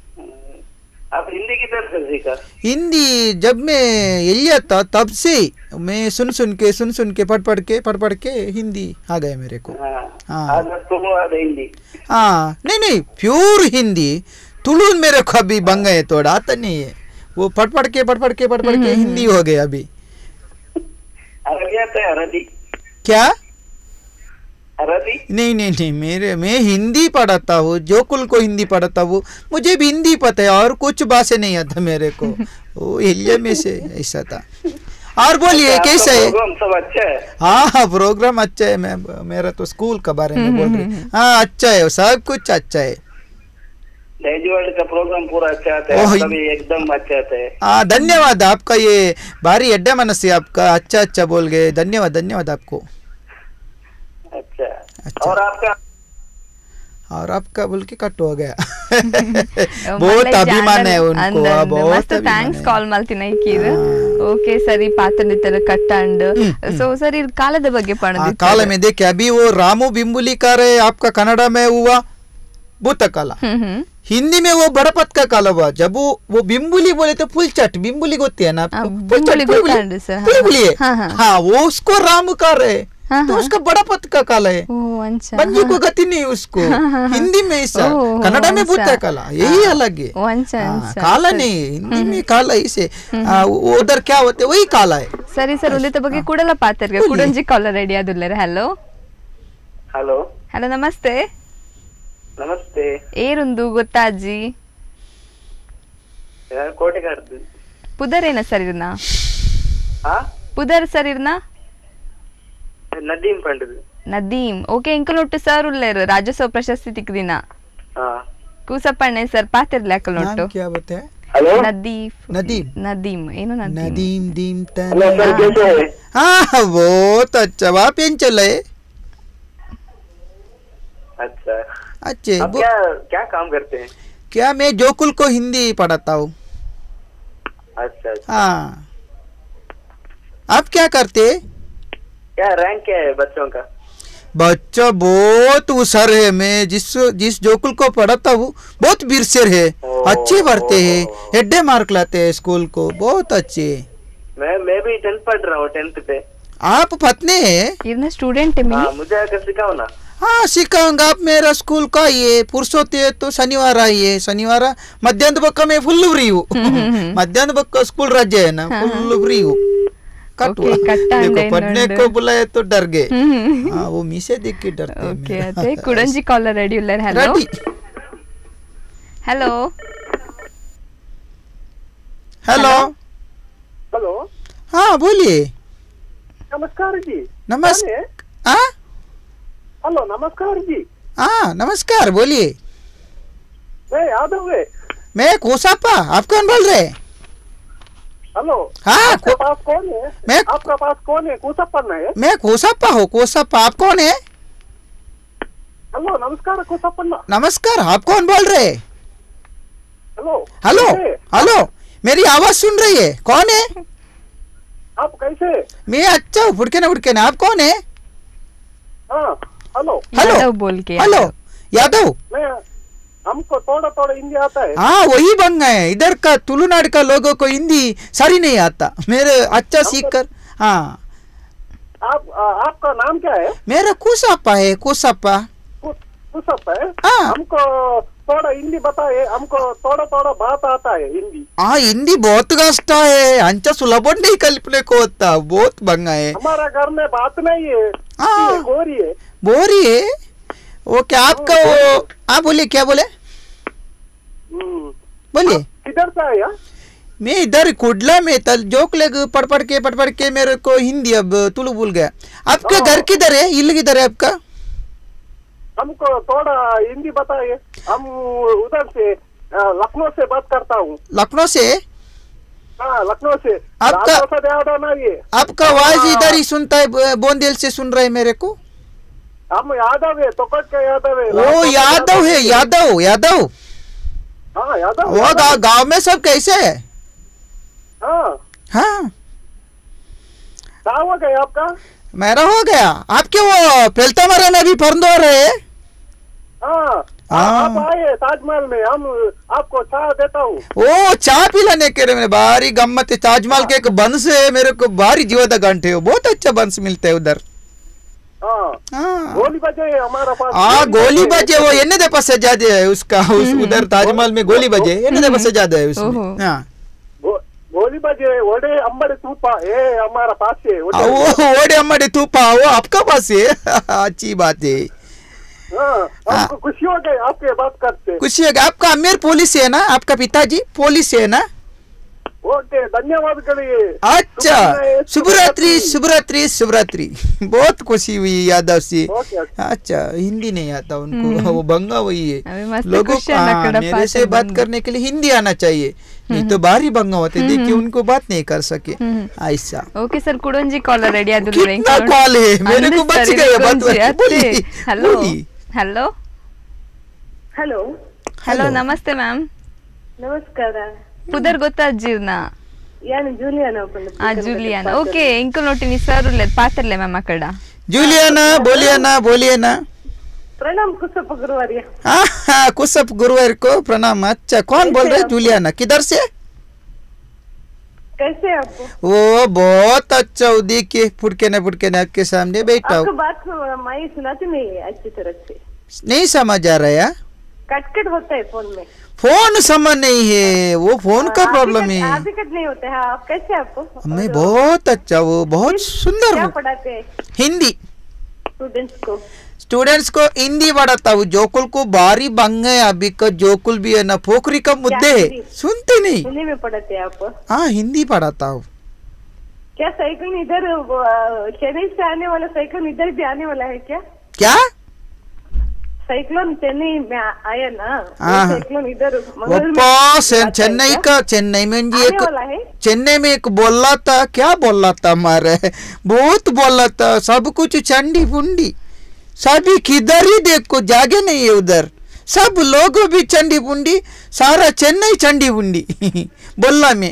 आप हिंदी की तरफ़ से सीखा। हिंदी जब मैं एलिया था तब से मैं सुन सुन के सुन सुन के पढ़ पढ़ के पढ़ पढ़ के हिंदी आ गए मेरे को। हाँ। हाँ। हिंदी। हाँ। नहीं नहीं प्योर हिंदी। तुलून मेरे को अभी बंग है थोड़ा आता नहीं है। वो पढ़ पढ़ के पढ़ पढ़ के पढ़ पढ़ के हिंदी हो गए अभी। है अरबी क्या? अरबी? नहीं नहीं नहीं मेरे मैं हिंदी पढ़ाता हूँ जो कुल को हिंदी पढ़ाता हूँ मुझे भी हिंदी पता है और कुछ भाषा नहीं आता मेरे को। वो एलिया में से ऐसा था। और बोलिए आपका कैसा? है प्रोग्राम सब अच्छा है? हाँ हाँ प्रोग्राम अच्छा है मैं मेरा तो स्कूल का बारे में बोल रही हाँ। अच्छा है सब कुछ अच्छा है। का प्रोग्राम पूरा अच्छा आता है एकदम अच्छा आता है। हाँ धन्यवाद आपका ये भारी अड्डा मनस आपका अच्छा अच्छा बोल गए। धन्यवाद धन्यवाद आपको। अच्छा अच्छा। और आपका और आपका बोल के कट हो गया ಅಹ್, <laughs> बहुत ಮಲ್ಲೆ अभिमान है ಜಾಂಡಲ್ उनको ಅಂದ हाँ, ಅಂದ. बहुत ಮಸ್ತ್ अभिमान ಥ್ಯಾಂಕ್ಸ್ है। ಕಾಲ್ ಮಾಡ್ತೀನಿ ಐಕಿರ್ हाँ। ಓಕೆ ಸರಿ ಪಾತ್ರ ನಿತ್ತರ ಕಟ್ಟಂಡ್ ಹ್ಮ್, ಸೊ ಸರ್ ಇರ್ ಕಾಲದ ಬಗ್ಗೆ हाँ, ಪಣದಿತ್ತು काल में देखिए अभी वो रामू बिम्बुली का रहे आपका कन्नड़ा में हुआ भूत काला ಹ್ಮ್ ಹ್ಮ್ हिंदी में वो बड़पत का काल हुआ जब वो वो बिम्बुली बोले तो फुलचट बिम्बुली होती है ना आपको हाँ, फुलचट, बिम्बुली फुलबुली, गोतांड सर, हाँ, फुलबुली है। हाँ, हाँ। हाँ वो उसको राम का रहे हाँ, तो हाँ। उसका बड़पत का काल है ಓ ಅಂಚ बंजी को गति नहीं उसको हिंदी में ऐसा ओह, कन्नड़ा में भूत अच्छा। काला यही अलग है ಓ ಅಂಚ हाँ, ಅಂಚ काला नहीं हिंदी में काला इसे हाँ, वो उधर क्या होते वही काला है ಸರಿ ಸರ್ ಒಂದಿತ್ತ ಬಗ್ಗೆ ಕೂಡಲ ಪಾತ್ರಗೆ ಕೂಡ್ಲಿ. ಕುಡಂಜಿ ಕಾಲರ್ ರೆಡಿ ಆದುಲ್ಲರ ಹಲೋ हेलो ಹಲೋ ನಮಸ್ತೆ नमस्ते ಏರುಂದು ಗೊತ್ತಾಜಿ यार कोटेगार ಪುದರೇನ ಸರ್ ಇರ್ನ हाँ ಪುದರ್ ಸರ್ ಇರ್ನ नदीम पंडित ನದೀಮ್ ಓಕೆ ಇಂಕಲೊಟ್ಟು ಸರ್ ಉಲ್ಲೇರು ರಾಜ್ಯೋತ್ಸವ ಪ್ರಶಸ್ತಿ ತಿಕ್ದಿನ हाँ ಕೂಸಪ್ಪಣ್ಣೆ ಸರ್ ಪಾತಿರ್ಲಿ ಅಕ್ಕಲೊಟ್ಟು नाम क्या बताया हेलो ನದೀಫ್ नदीम ನದೀಮ್ ಏನು ನದೀಮ್ नदीम दीम तन हेलो सर कैसे है हाँ बहुत अच्छा वहाँ पेन चल रहे अच्छा अच्छे आप वो- क्या क्या काम करते हैं क्या मैं जोकुल को हिंदी पढ़ाता हूँ अच्छा अच्छा हाँ आप क्या करते क्या रैंक क्या है बच्चों का? बच्चा बहुत उसर है मैं जिस जिस जोकुल को पढ़ाता हूँ बहुत बिरसेर है। अच्छे पढ़ते हैं हेडे मार्क लाते हैं स्कूल को बहुत अच्छे। मैं मैं भी टेंथ पढ़ रहा हूँ टेंथ पे। आप पत्नी है? स्टूडेंट है मैं मुझे आकर सिखाओ ना। हाँ सिखाऊँगा आप मेरा स्कूल का ये पुरुषोत्ते तो शनिवार आइए शनिवार मध्यान्ह बक्का मैं फुल्लू फ्री हूँ। <laughs> मध्यान्ह बक्का स्कूल राज्य है ना फुल्लू फ्री हूँ। कट। हुआ देखो पढ़ने को तो डर गए। हाँ वो मीसे देख के डरते okay hello hello hello hello हाँ बोलिए। नमस्कार जी। नमस्कार हेलो नमस्कार जी। हाँ नमस्कार बोलिए। मैं मैं कोसापा आप कौन बोल रहे? हैं हेलो हाँ आपके पास कौन है? मैं आपका पास कौन है? कोसप्पा ना है? मैं कोसप्पा हूँ। कोसप्पा आप कौन है? हेलो नमस्कार कोसप्पा नमस्कार आप कौन बोल रहे? हेलो हेलो हेलो मेरी आवाज़ सुन रही है। कौन है? आप कैसे मैं अच्छा हूँ। फुड़के ना फुड़के ना। आप कौन है? हेलो हेलो बोल के हेलो यादव? मैं हमको थोड़ा थोड़ा हिंदी आता है। हाँ वही बन गए इधर का तुलुनाडु का लोगों को हिंदी सही नहीं आता। मेरे अच्छा सीख कर हाँ। आप आ, आपका नाम क्या है? मेरा कुसापा है कुसापा कु- कुसप है? हाँ। हमको थोड़ा हिंदी बताए हमको थोड़ा थोड़ा बात आता है हिंदी। हाँ हिंदी बहुत कष्ट है अंचा सुलभ नहीं कल्पने को होता बहुत बंगा है हमारा घर में बात नहीं है। हाँ। गोरी है। बोरी है? ओके आपका वो हाँ बोलिए क्या बोले? बोलिए। किधर से आया मैं इधर कुडला में तल जोक लेग पढ़ पढ़ के पढ़ पढ़ के मेरे को हिंदी अब तुलु भूल गया। आपका हाँ। घर किधर है? इल्ल किधर है आपका? हमको थोड़ा हिंदी बताइए। हम उधर से लखनऊ से बात करता हूँ। लखनऊ से? हाँ लखनऊ से। आपका- आपका आवाज़ इधर ही सुनता है बोंदेल से सुन रहे मेरे को। हम यादव है तोकट के यादव है से यादव है यादव यादव हाँ यादव वो। गाँव गाँव में सब कैसे है हाँ हाँ क्या हो गया आपका मेरा हो गया आपके वो पेलता मरे में भी फर्द रहे हाँ। आप आए ताजमहल में हम आपको चाय देता हूँ ओ चाय पिलाने के लिए भारी गम्मत है ताजमहल के एक बंस है मेरे को भारी जीवता घंटे है बहुत अच्छा बंस मिलते है उधर गोली बजे है हमारा पास हाँ गोली बजे वो एने दे पास ज़्यादा है उसका उस उधर ताजमहल में गोली बजे एने दे पास ज़्यादा है उसमें। हाँ। गोली बजे ओडे अंबड़ तूपा ये हमारा पास है वो ओडे अम्मड़े। <laughs> तूपा वो आपका पास है। <laughs> अच्छी बात है। हाँ खुशी हो गई आपके बात करते। कुछ है आपका अमीर पुलिस है ना आपका पिताजी पुलिस है ना? ओके धन्यवाद अच्छा शुभरात्रि शुभरात्रि। शुभरात्रि बहुत खुशी हुई यादव से। अच्छा हिंदी नहीं आता उनको वो बंगा वही है। लोगों को हाँ, मेरे से बात करने के लिए हिंदी आना चाहिए नहीं तो बाहर ही बंगा होते देखिए उनको बात नहीं कर सके। ऐसा। ओके सर कुड़न जी कॉलर रेडी कितना कॉल है? मेरे को बच गए हेलो हेलो हेलो हेलो नमस्ते मैम। नमस्कार ಮ್ಯಾಮ್ ನಮಸ್ಕಾರ ಪುದರ್ ಗೊತ್ತಾ ಜೀವ್ನ ಯಾನು ಜೂಲಿಯಾನ ಒಬ್ಬಳು ಆ ಜೂಲಿಯಾನ okay Ilkal ನೋಟಿನಿ sir ಉಳ್ಳೇದ್ ಪಾತ್ರಲೆ ma'am ಅಕಡ Juliana बोलिए ना बोलिए ना ಪ್ರಣಾಮ್ ಕುಸಪ್ಪ ಗುರುವಾರ್ಯ हाँ हाँ कुछ गुरुवार को प्रणाम अच्छा कौन बोल रहे हैं जूलियाना किधर से कैसे हैं आपको वो बहुत अच्छा वो देखिए फुटके न फुटके न आपके सामने बैठा आपको हूँ बात माई सुनाती नहीं है अच्छी तरह से नहीं समझ आ रहा है यार कट कट होता है फोन में फ़ोन समझ नहीं है वो फ़ोन का प्रॉब्लम है। आप नहीं होते हैं आप कैसे आपको मैं बहुत अच्छा वो बहुत सुंदर क्या हूँ। पढ़ाते हैं? हिंदी। स्टूडेंट्स को। स्टूडेंट्स को हिंदी पढ़ाता हूँ। जोकुल को भारी बंग है अभी का जोकुल भी है ना पोखरी का मुद्दे है। सुनते नहीं। हिंदी में पढ़ाते हैं आप? हाँ हिंदी पढ़ाता हूँ। क्या साइकिल इधर चेन्नई से आने वाला साइकिल इधर भी आने वाला है क्या? क्या? साइक्लोन चेन्नई में आया ना हाँ, हाँ। साइक्लोन इधर चेन्नई का चेन्नई में जी एक चेन्नई में एक बोला था क्या बोला था हमारे? बहुत बोला था सब कुछ चंडी पुंडी सभी किधर ही देखो जागे नहीं है उधर। सब लोग भी चंडी पुंडी सारा चेन्नई चंडी पुंडी <laughs> बोला में।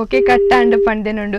ಓಕೆ ಕಟ್ ಆಂಡ್ ಪಂದೆನுண்டு.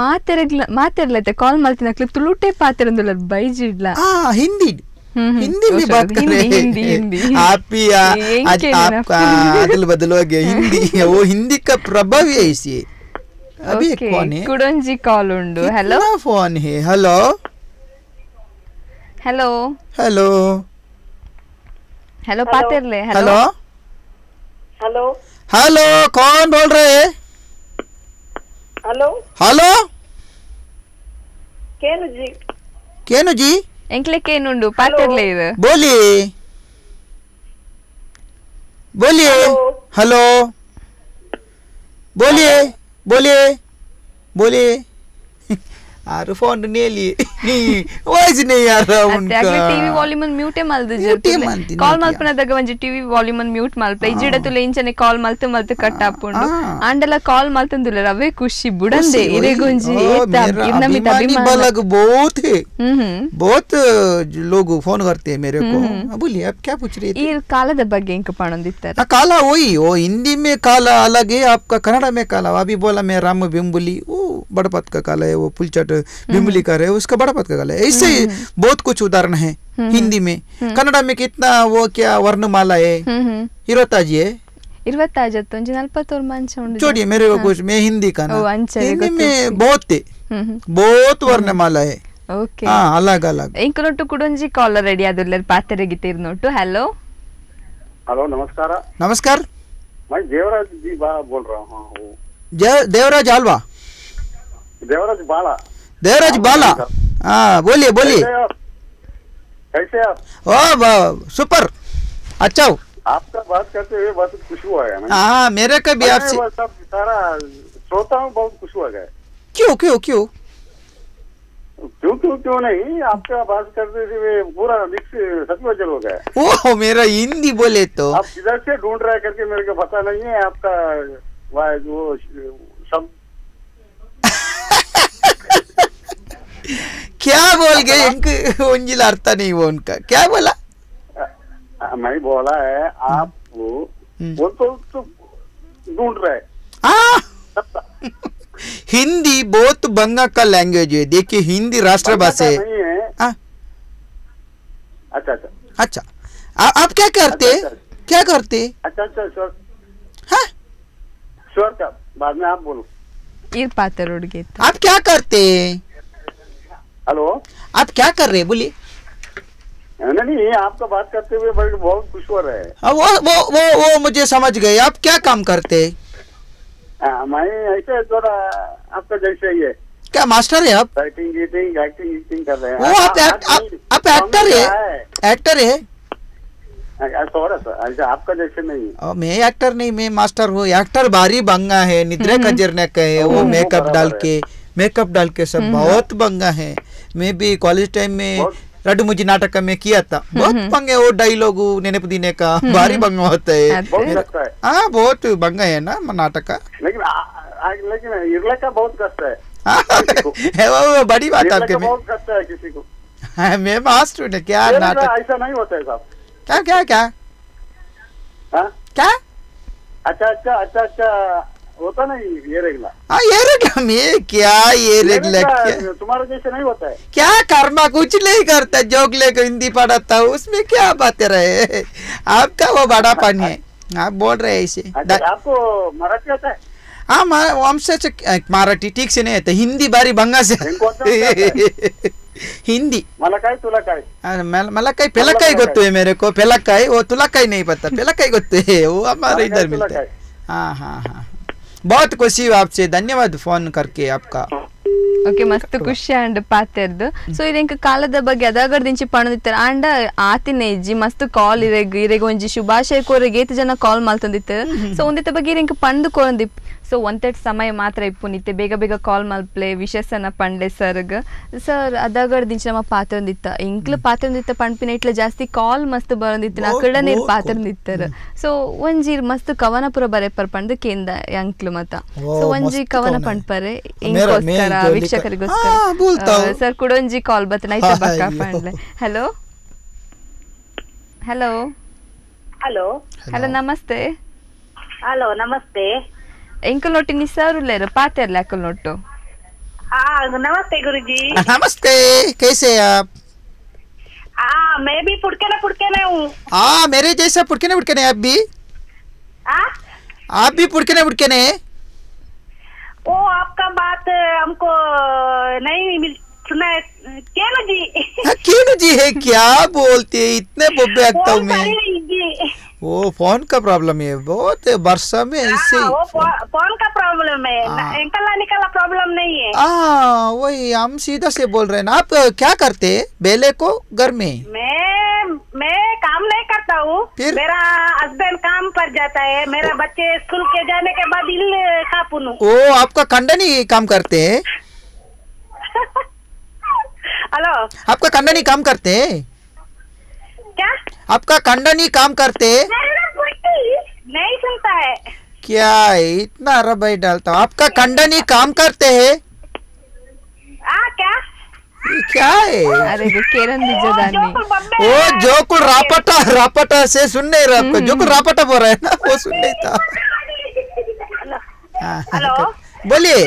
ಮಾತರ ಮಾತರಲತೆ ಕಾಲ್ ಮಾಲ್ತನ ಕ್ಲಿಪ್ ತುಲುಟೆ ಪಾತೆರ んど ಲರ್ ಬೈಜಿಡ್ಲ ಆಾ ಹಿಂದಿ. ಹಿಂದಿ ವಿಬಾಕರಣ ಹಿಂದಿ ಹಿಂದಿ. ಹಾಪಿಯಾ ಅತ್ ಆಪ್ಕಾ ಹಿಂದಿ. ಓ ಹಿಂದಿ ಕ ಪ್ರಭಾವ್ಯ ಐಸಿ. ಓಕೆ ಕುಡನ್ಜಿ ಕಾಲ್ ಉಂಡು. ಹಲೋ. ಹಲೋ ಫೋನ್ ಹೇ. ಹಲೋ. ಹಲೋ. ಹಲೋ. ಹಲೋ ಪಾತೆರ್ಲೆ. ಹಲೋ. ಹಲೋ. हेलो कौन बोल रहे हेलो हेलो केनु जी केनु जी ಎಂಕ್ಲೆ ಕೇನುಂಡು ಪಾತ್ರಲೇ ಇದು ಬೋಲಿ ಬೋಲಿ ಹಲೋ ಬೋಲಿ ಬೋಲಿ ಬೋಲಿ आरो फ़ोन ने लिए नहीं नहीं आ रहा उनका टीवी वॉल्यूम म्यूट है माल जब म्यूट कॉल माल पना दगा वंजे टीवी वॉल्यूम म्यूट माल पे जिडे तो लेंचने कॉल माल तो माल तो आंडला कॉल माल तो दुले रवे खुशी बुडंदे इरे गुंजी एता इतना मित अभिमान बलग बहुत है बहुत लोग फ़ोन करते हैं मेरे को बोलिए आप क्या पूछ रही थी ये काला दबा गेम का दिखता है काला वही वो हिंदी में काला अलग है आपका कनाडा में काला अभी बोला मैं राम बिम्बुली वो बड़पत का काला है वो पुलचट बिम्बुली का है उसका बड़पत का काला है ऐसे ही बहुत कुछ उदाहरण है हिंदी में कन्नड़ा में कितना वो क्या वर्णमाला है ಹ್ಮ್ ಹ್ಮ್ हिरोताजी है ಇರುವತ್ತಾಜತ್ತು ಒಂಜಿ ನಲ್ಪತ್ತೋರ್ ಮಂಚ ಉಂಡು छोड़िए मेरे को कुछ मैं हिंदी का ना ओ, अंचल हिंदी को में बहुत है ಹ್ಮ್ ಹ್ಮ್ बहुत वर्णमाला है ಓಕೆ हाँ अलग अलग ಇಂಕನೊಟ್ಟು ಕುಡೊಂಜಿ ಕಾಲರ್ ರೆಡಿ ಆದುಲ್ಲರ್ ಪಾತೆರೆಗೆ ತೀರ್ನೊಟ್ಟು ಹಲೋ हेलो नमस्कार नमस्कार मैं देवराज जी बा बोल रहा हूँ जय देवराज आलवा देवराज बाला देवराज बाला हाँ बोलिए बोलिए कैसे आप ओ सुपर अच्छा हो आपका बात करते हुए बहुत खुश हुआ है हाँ मेरे का भी आपसे वो सारा श्रोता हूँ बहुत खुश हुआ गया क्यों क्यों क्यों क्यों क्यों क्यों नहीं आपका बात करते हुए पूरा मिक्स हो गया ओ मेरा हिंदी बोले तो आप किधर से ढूंढ रहे करके मेरे को पता नहीं है आपका वह जो सब क्या बोल गए? इनको अर्थ नहीं वो उनका। क्या बोला? मैं बोला है आप हम्म। वो हम्म। तो, तो ढूंढ रहे। हिंदी बहुत बंगा का लैंग्वेज है। देखिए हिंदी राष्ट्रभाषा है। अच्छा अच्छा। अच्छा। आप क्या करते? अच्छा, अच्छा, क्या करते? अच्छा अच्छा श्योर हाँ? श्योर का बाद में आप बोलो। ये पातर उड़ गए आप क्या करते? हैं हेलो। आप क्या कर रहे हैं? बोलिए। नहीं आपका बात करते हुए बहुत खुश हो रहे हैं। हाँ, वो वो वो वो मुझे समझ गए। आप क्या काम करते? हाँ, मैं ऐसे थोड़ा आपका जैसे ही है। क्या मास्टर है आप? राइटिंग गीटिंग एक्टिंग एक्टिंग कर रहे हैं। वो आप आप आप एक्टर है? एक्टर है? थोड़ा सा ऐसा आपका जैसे नहीं मैं एक्टर नहीं मैं मास्टर हूँ। एक्टर भारी बंगा है। निद्रा कजरने का है वो वो मेकअप डाल के मेकअप डाल के सब बहुत बंगा है। मैं भी कॉलेज टाइम में रडू मुझी नाटक में किया था बहुत बंगा है वो डायलॉग नेनप देने का भारी बंगा होता है है हाँ बहुत बंगा है ना नाटक का लेकिन लेकिन इरला का बहुत कष्ट है हाँ, है वो बड़ी बात आपके में बहुत कष्ट है किसी को हाँ, मैं मास्टर हूँ क्या नाटक ऐसा नहीं होता है साहब क्या क्या क्या हाँ क्या अच्छा अच्छा अच्छा अच्छा होता नहीं ये रेगला हाँ ये रेगला ये क्या ये रेगला तुम्हारे जैसे नहीं होता है। क्या कर्मा कुछ नहीं करता जोग लेकर हिंदी पढ़ाता हूँ उसमें क्या बातें रहे? आपका वो बड़ा पानी है। आप बोल रहे हैं इसे अच्छा, आपको मराठी आता है? हाँ हमसे तो, मराठी ठीक से नहीं है हिंदी बारी बंगा से। हिंदी मला काय तुला काय मला काही पेला काय मेरे को पेला काय वो तुला काही नाही पता पेला काय है वो हमारे इधर मिलता है। हाँ हाँ हाँ। बहुत खुशी हुआ आपसे धन्यवाद फोन करके आपका ಓಕೆ ಮಸ್ತ್ ಖುಷಿ ಅಂಡ್ ಪಾತೆರ್ದು ಸೊ ಇರೆಂಕ ಕಾಲದ ಬಗ್ಗೆ ಅದಾಗಡ್ದಿಂಚಿ ಪಣದಿತ್ತರ ಅಂಡ ಆತಿನ ಇಜ್ಜಿ ಮಸ್ತ್ ಕಾಲ್ ಇರೆಗ್ ಇರೆಗ್ ಒಂಜಿ ಶುಭಾಶಯ ಕೋರೆಗ್ ಏತ್ ಜನ ಕಾಲ್ ಮಲ್ತಂದಿತ್ತ ಸೊ ಒಂದಿತ್ತ ಬಗ್ಗೆ ಇರೆಂಕ ಪಂದು ಕೋರಂದಿ ಸೊ ಒಂತೆಟ್ ಸಮಯ ಮಾತ್ರ ಇಪ್ಪುನಿತ್ತೆ ಬೇಗ ಬೇಗ ಕಾಲ್ ಮಲ್ಪ್ಲೆ ವಿಶೇಷನ ಪಂಡೆ ಸರ್ಗ್. ಸರ್ ಅದಾಗಡ್ದಿಂಚಿ ನಮ್ಮ ಪಾತ್ರಂದಿತ್ತ ಇಂಕ್ಲ ಪಾತ್ರಂದಿತ್ತ ಪಂಪಿನ ಇಟ್ಲ ಜಾಸ್ತಿ ಕಾಲ್ ಮಸ್ತ್ ಬರೋದಿತ್ತು. ನಾ ಕಡ ಕಡೆ ನೀರ್ ಪಾತ್ರ ಪಾತ್ರಂದಿತ್ತರ ಸೊ ಒಂಜಿ ಮಸ್ತ್ ಕವನ ಪುರ ಬರೆಪರ್ ಪಂಡ್ ಕೇಂದ ಅಂಕ್ಲು ಮತ ಸೊ ಒಂಜಿ ಕವನ. ಪಂಡ್ಪರೆ ಮೇಲ್ ವೀಕ್ಷಕರಿಗೋಸ್ಕರ. ಸರ್ ಕುಡೊಂಜಿ ಕಾಲ್ ಬತ್ತ ನೈತ ಬಕ್ಕ. ಪಂಡ್ಲೆ. ಹಲೋ? ಹಲೋ? ಹಲೋ. ಹಲೋ ನಮಸ್ತೆ. ಹಲೋ ನಮಸ್ತೆ. ಎಂಕಲ್ ನೊಟ್ಟಿ ನಿಸ್ಸಾರುಲ್ಲೇರು ಪಾತೆರ್ಲೆ ಅಕ್ಕಲ್ ನೊಟ್ಟು ಆ ನಮಸ್ತೆ ಗುರುಜಿ नमस्ते कैसे हैं आप ಆ मैं भी पुड़के पुड़के हूँ हाँ मेरे जैसा पुड़कने पुड़कने आप भी आ आप भी पुड़कने पुड़कने वो आपका बात हमको नहीं मिल सुना है केनु जी अकेले जी है क्या बोलते हैं इतने बोबे आता हूँ फोन मैं कर रही जी वो फ़ोन का प्रॉब्लम है बहुत वर्षा में ऐसे हाँ, वो फ़ोन का प्रॉब्लम है हाँ। निकलना निकला प्रॉब्लम नहीं है। हाँ वही हम सीधा से बोल रहे हैं आप क्या करते हैं बेले को घर में? मैं मैं काम नहीं करता हूँ फिर? मेरा हस्बैंड काम पर जाता है मेरा बच्चे स्कूल के जाने के बाद इल कापुनु वो आपका कंडनी काम करते हैं? <laughs> हेलो आपका कंडनी काम करते हैं? क्या? आपका कंडन ही काम करते। नहीं सुनता है। क्या है? इतना रबाई डालता हूँ। आपका कंडनी काम करते है। आ क्या? क्या है? अरे वो जो कुछ रापटा रापटा से सुन नहीं रहा। आपको जो कुछ रापटा बोल रहा है ना वो सुन नहीं था। <laughs> हाँ, हेलो। बोलिए।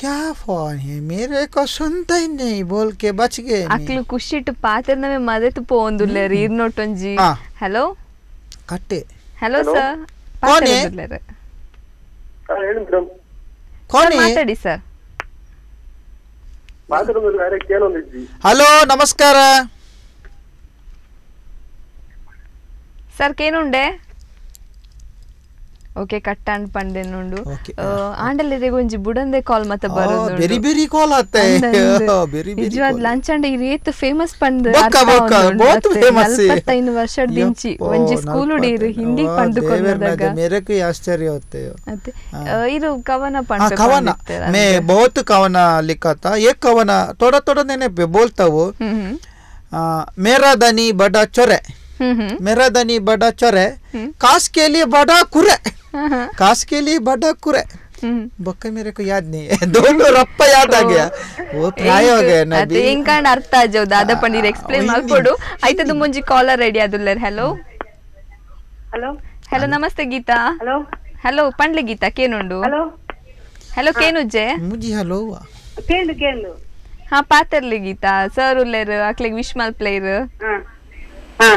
क्या फोन है मेरे को सुनता ही नहीं बोल के बच गए नहीं। ಅಕ್ಲು ಖುಷಿಟ್ಟು ಪಾತೆರ್ ನಮೆ ಮದೆತು ಪೋಂದುಲ್ಲೆರ್ ಇರ್ನೊಟ್ಟೊಂಜಿ ಹಾ. ಹಲೋ कट्टे ಹಲೋ Hello? ಸರ್ कौन है? हाँ, ಹೇಳಿ ಮೇಡಮ್ कौन है ಮಾತಾಡಿ ಸರ್ ಮಾತಾಡೋದು ಡೈರೆಕ್ಟ್ ಏನೊಂದಿದ್ವಿ हेलो नमस्कार ಸರ್ ಕೇನುಂಡೆ ಓಕೆ ಕಟ್ಟಾಂಡ್ ಪಂಡೆನುಂಡು Okay. ಆಂಡಲ್ ಒಂಜಿ ಬುಡಂದೆ ಕಾಲ್ ಮತ್ತೆ ಬರೋದು बेरी बेरी कॉल आता है बेरी बेरी ನಿಜವಾದ ಲಂಚ್ ಅಂಡ್ ಈ ರೇತ್ ಫೇಮಸ್ ಪಂಡ್ ಬೊಕ್ಕ, ಬೊಕ್ಕ, ಬಹುತ್ famous है. ನಲ್ಪತ್ತೈದು ವರ್ಷದ ದಿಂಚಿ ಯಪ್ಪೋ, ಒಂಜಿ ಸ್ಕೂಲ್ ಉಡೀರು ನಲ್ಪತ್ತೈದು. ಹಿಂದಿ ಓ, ಪಂಡು ದೇವರ ಕೊಂಡದಾಗ ನದೆ, मेरे को ही आश्चर्य होते हो ಅತ್ತೆ हाँ. ಆ, ಇರು ಕವನ हाँ ಪಂಡ್ कवना मैं बहुत कवना लिखा था एक कवना थोड़ा थोड़ा देने पे बोलता हूँ ಹ್ಮ್ ಹ್ಮ್ आ, मेरा धनी बड़ा चोरे ಹ್ಮ್ ಹ್ಮ್ मेरा धनी बड़ा चोरे हम्म। काश के लिए बड़ा कुरे हाँ, हाँ, काश के लिए बड़ा कुरे हम्म। बक्का मेरे को याद नहीं है दोनों रप्पा याद आ गया वो प्राय हो गया ना ಅದೇ ಹೆಂಗ್ ಕಾಂಡ್ ಅರ್ಥ ಆಜವ್ ದಾದ ಪಂಡಿರ್ ಎಕ್ಸ್ಪ್ಲೇನ್ ಹಿಂದಿ. ಮಾಡ್ಕೊಡು ಆಯ್ತದ ಮುಂಜಿ caller ready ಆದುಲ್ಲರ್ hello hello hello ನಮಸ್ತೆ ಗೀತಾ हेलो ಹಲೋ ಪಂಡ್ಲೆ ಗೀತಾ ಕೇನುಂಡು हेलो ಹಲೋ ಕೇನುಜ್ಜೆ मुझे हेलो हुआ ಕೇಂದು ಕೇಂದು ಹಾ ಪಾತರ್ಲಿ ಗೀತಾ ಸರ್ ಉಲ್ಲೇರ್ ಅಕ್ಲೆಗ್ ವಿಶ್ಮಾಲ್ ಪ್ಲೇಯರ್ हाँ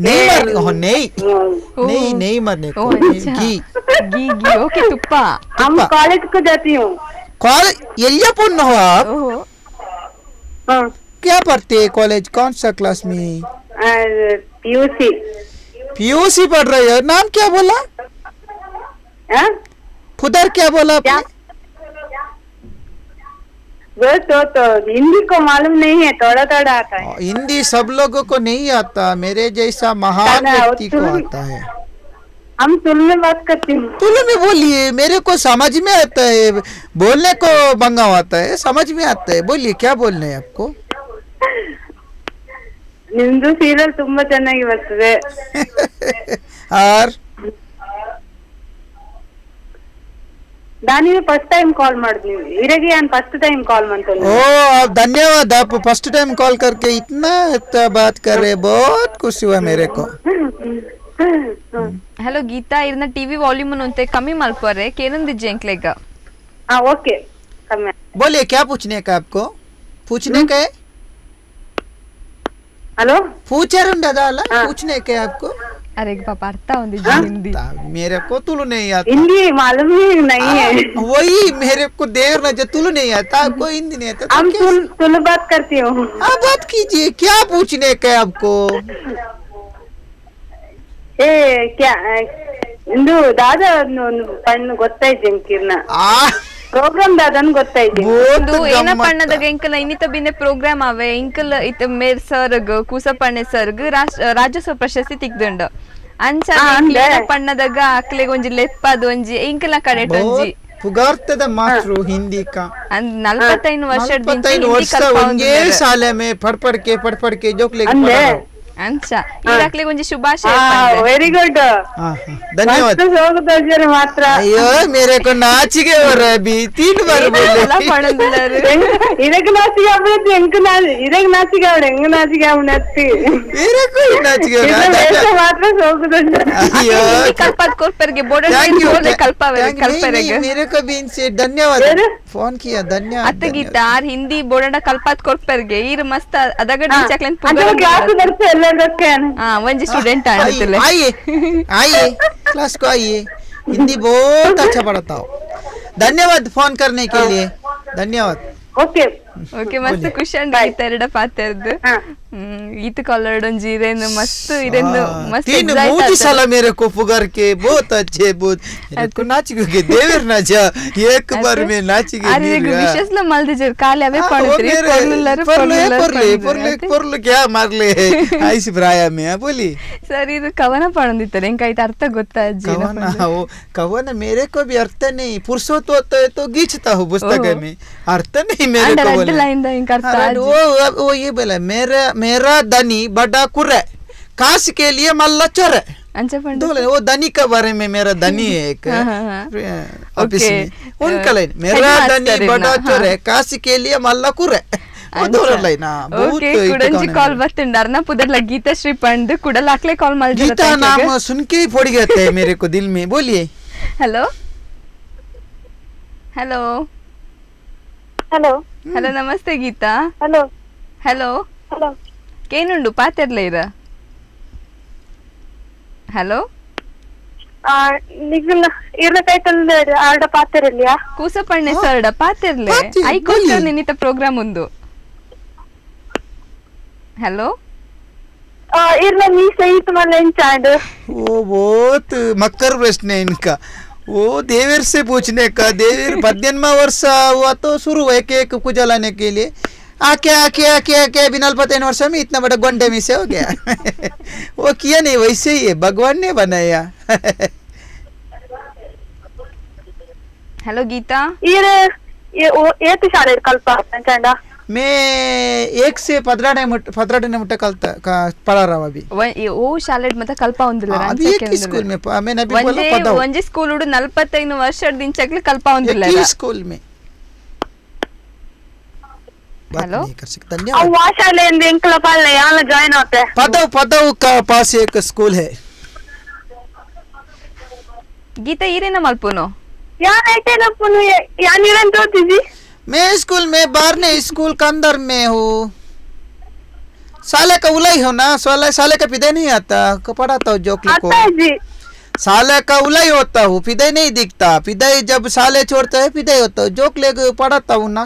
नहीं मरने नहीं नहीं नहीं मरने को घी। घी घी ओके तुप्पा। हम कॉलेज को जाती हूँ। हो आप? हाँ। क्या पढ़ते हैं कॉलेज कौन सा क्लास में? पीयूसी पीयूसी पढ़ रहे हो। नाम क्या बोला? हाँ? फुदर क्या बोला क्या? आपने वो तो तो हिंदी को मालूम नहीं है थोड़ा थोड़ा आता है और हिंदी सब लोगों को नहीं आता मेरे जैसा महान दादा, व्यक्ति को तुम- आता है हम तुल में बात करती हूँ तुलु में बोलिए मेरे को समझ में आता है बोलने को बंगाव आता है समझ में आता है बोलिए क्या बोलना है आपको ನಿಮ್ದು ಸೀರಿಯಲ್ ತುಂಬಾ ಚೆನ್ನಾಗಿ ಬರ್ತದೆ और ನಾನಿಗೆ ಫಸ್ಟ್ ಟೈಮ್ ಕಾಲ್ ಮಾಡಿದ್ನಿ ಇರಗೆ ನಾನು ಫಸ್ಟ್ ಟೈಮ್ ಕಾಲ್ ಮಾಡ್ತೇನೆ ओ आप धन्यवाद आप फर्स्ट टाइम कॉल करके इतना अच्छा बात कर रहे हैं, बहुत खुशी हुआ मेरे को ಹಲೋ ಗೀತಾ ಇದನ್ನ ಟಿವಿ ವಾಲ್ಯೂಮ್ ಅಂತೆ ಕಮ್ಮಿ ಮಲ್ಪರೆ ಕೇನಂದಿಜ್ಜೆ ಎಂಕ್ಲೆಗ ಹಾ ಓಕೆ ಕಮ್ಮಿ बोलिए क्या पूछने का आपको पूछने का है ಹಲೋ पूछे दादा हाँ। पूछने का है आपको ಅರೆ ಪಾಪ ಅರ್ಥ ಒಂದಿಜ್ಜೆ ಹಿಂದಿ ता- मेरे को तुलु नहीं आता हिंदी मालूम ही नहीं है आ, वही मेरे को देर न जो तुलु नहीं आता आपको <laughs> हिंदी नहीं आता तो हम कैसे- तुल तुल बात करती हूँ आप बात कीजिए क्या पूछने का है आपको ಏ ಕ್ಯಾ ಇಂದು ದಾದ ಒಂದು ಒಂದು ಕಣ್ಣು ಗೊತ್ತಾಯ್ತು ಕಿರ್ನ ಪ್ರೋಗ್ರಾಮ್ ದಾದನ್ ಗೊತ್ತಾಯ್ತು ಒಂದು ಏನಪ್ಪ ಅನ್ನದಾಗ ಇಂಕಲ ಇನ್ನಿತ ಬಿನ್ನೆ ಪ್ರೋಗ್ರಾಮ್ ಅವೆ. ಇಂಕಲ್ ಇತ ಮೇರ್ ಸರ್ಗ್ ಕೂಸಪಣ್ಣೆ ಸರ್ಗ್ ರಾಜಸ್ವ ರಾಜ್ಯೋತ್ಸವ ಪ್ರಶಸ್ತಿ ತಿಕ್ದುಂಡು ಅಂಚ ಅನ್ನದಾಗ ಅಕ್ಲೆಗ್ ಒಂಜಿ ಲೆಪ್ಪದು ಒಂಜಿ ಇಂಕಲ ಕಡೆ ಒಂಜಿ. ಪುಗಾರ್ತದ ಮಾಸ್ಟ್ರು ಹಿಂದಿ ಕಾ. ಅಂದ್ ನಲ್ವತ್ತೈದು ವರ್ಷ ನಲ್ವತ್ತೈದು ವರ್ಷ ಒಂದೇ ಶಾಲೆ ಮೇ ಪಡ್ಪಡ್ಕೆ ಪಡ್ಪಡ್ಕೆ ಜೋಕ್ಲೆ ಒಂಜಿ ಶುಭಾಶಯ ವೆರಿ ಧನ್ಯವಾದ. ಮಾತ್ರ. ಕಲ್ಪಾವೆ ಹಿಂದಿ ಬೋರ್ಡ್ ಕಲ್ಪಾತ್ ಕೊರ್ಪರ್ಗೆ ಈರು ಮಸ್ತ್ ಅದಗಡೆ ಚಾಕ್ಲೆನ್ ಕ್ಲಾಸ್ ಬರ್ತೆ ಎಲ್ಲದಕ್ಕೆ ಹಾ ಒಂಜಿ ಸ್ಟೂಡೆಂಟ್ धन्यवाद। ಆಡ್ತಿಲ್ಲ आइए आइए क्लास को आइए हिंदी बहुत अच्छा पढ़ाता हो धन्यवाद फोन करने के लिए धन्यवाद ಓಕೆ ಓಕೆ ಮಸ್ತ್ ಖುಷಿ ಅಂಡ್ ಗೀತ ಎರಡ ಪಾತ್ರದ್ದು ಹಾ ಹ್ಮ್ ಈತ ಕಾಲರ್ಡ್ ಒಂಜಿ ಇರೇನು ಮಸ್ತ್ ಇರೇನು हाँ, ಮಸ್ತ್ तीन excite मूजी ಆತ. साला मेरे को पुकार के बहुत अच्छे बहुत मेरे को नाच के देवर नाचा एक बार में नाच के ಅರೆ ಈಗ ವಿಶೇಷ ಮಲ್ದಿಜರ್ ಖಾಲಿ ಅವೇ हाँ, वो ಪಡ್ತ್ರಿ मेरे- ಪೊರ್ಲುಲ್ಲರು परले परले परले परले क्या मार ले ऐसी प्राया में हाँ, बोली ಸರ್ ಇದು ಕವನ ಪಡಂದಿತ್ತಾರೆ ಹೆಂಗಾಯ್ತು ಅರ್ಥ ಗೊತ್ತಾ ಅಜ್ಜಿ कवन वो कवन मेरे को भी अर्थ नहीं पुरुषोत्व होता है तो गीचता हूँ पुस्तक ओहो। में अर्थ नहीं मेरे अंडर को अंडर बोले लाइन दा इंक अर्थ हाँ, आज। वो वो ये बोला मेरा मेरा धनी बड़ा कुर्रा काश के लिए मल्ला चोर है ಅಂಚ ಪಂಡ दो लाइन, वो धनी के बारे में मेरा धनी है एक <laughs> हाँ, हाँ, हाँ। अ, ऑफिस ओके, में उनका अ, लाइन मेरा headmaster धनी इतना, बड़ा चोर हाँ। है काश के लिए मल्ला कुर्रा है वो दो लाइन हाँ, बहुत ಓಕೆ हिट ಕುಡಂಜಿ गाना ಕಾಲ್ है। ಬರ್ತುಂಡು ಅರ್ನ ಪುದರ್ಲ ಗೀತಾ ಶ್ರೀ ಪಂಡ್ ಕುಡಲ್ ಹಾಕ್ಲೆ ಕಾಲ್ गीता ಮಾಡಿದ್ರೆ नाम सुन के ही फोड़ गया था मेरे को दिल में बोलिए ಹಲೋ ಹಲೋ ಹಲೋ ಹಲೋ ನಮಸ್ತೆ ಗೀತಾ ಹಲೋ ಹಲೋ ಹಲೋ ಕೇನುಂಡು ಪಾತೆರ್ಲ ಇರ ಹಲೋ ನಿಗಲ ಇರ್ಲ ಟೈಟಲ್ ಆರ್ಡ ಪಾತ್ರಲ್ಲಿಯಾ ಕೂಸಪಣ್ಣೆ ಹಾ. ಸರ್ಡ ಪಾತೆರ್ಲೆ ಪಾತೆ, ಐಕೋಸ್ಕರ ಬಲಿ. ನಿನ್ನಿತ ಪ್ರೋಗ್ರಾಮ್ ಉಂದು ಹಲೋ ಇರ್ಲ ನೀ ಸಹಿತ ಮಲ್ಲ ಎಂಚಾಂಡ್ वो बहुत मक्कर प्रश्न है इनका वो देवर से पूछने का देवर पद्यन्मा वर्ष हुआ तो शुरू हुआ एक एक को जलाने के लिए क्या क्या क्या क्या बिना पते वर्षा में इतना बड़ा गोंडे में से हो गया। <laughs> वो किया नहीं वैसे ही है भगवान ने बनाया। <laughs> हेलो गीता। ये ये ओ एक तो सारे कल्पा चंडा। मैं एक से पद्राडे मुट पद्राडे ने मुट्टा कल्ता का पढ़ा रहा अभी। वो ये वो शालेट मतलब कल्पा उन्दल रहा अभी एक ही स्कूल में मैंने अभी बोला पढ़ा वंजे स्कूल उड़ नलपत्ते इन वर्ष दिन चकले कल्पा उन्दल रहा स्कूल में? बात हेलो? नहीं कर सकता धन्यवाद ಅವ್ ಆ ಶಾಲೆಯಿಂದ ಎಂಕಲ ಪಾಲ್ನೆ ಯಾಲ ಜಾಯ್ನ್ ಆತೆ पदव पदव का पास एक स्कूल है ಗೀತಾ ಈರೇನ ಮಲ್ಪುನು ಯಾನ್ ಐತೇನಪ್ಪನು ಯಾನ್ ಇರಂತ ಓದಿಸಿ मैं स्कूल में बाहर नहीं स्कूल के अंदर में हूँ साले का उलाई हो ना साले साले का पिदे नहीं आता को पढ़ाता हूँ जोकली को ಅತ್ತ ಅಜ್ಜಿ साले का उलाई होता हूँ पिदे नहीं दिखता पिदे जब साले छोड़ता है पिदे होता हूँ जोक ले पढ़ाता हूँ ना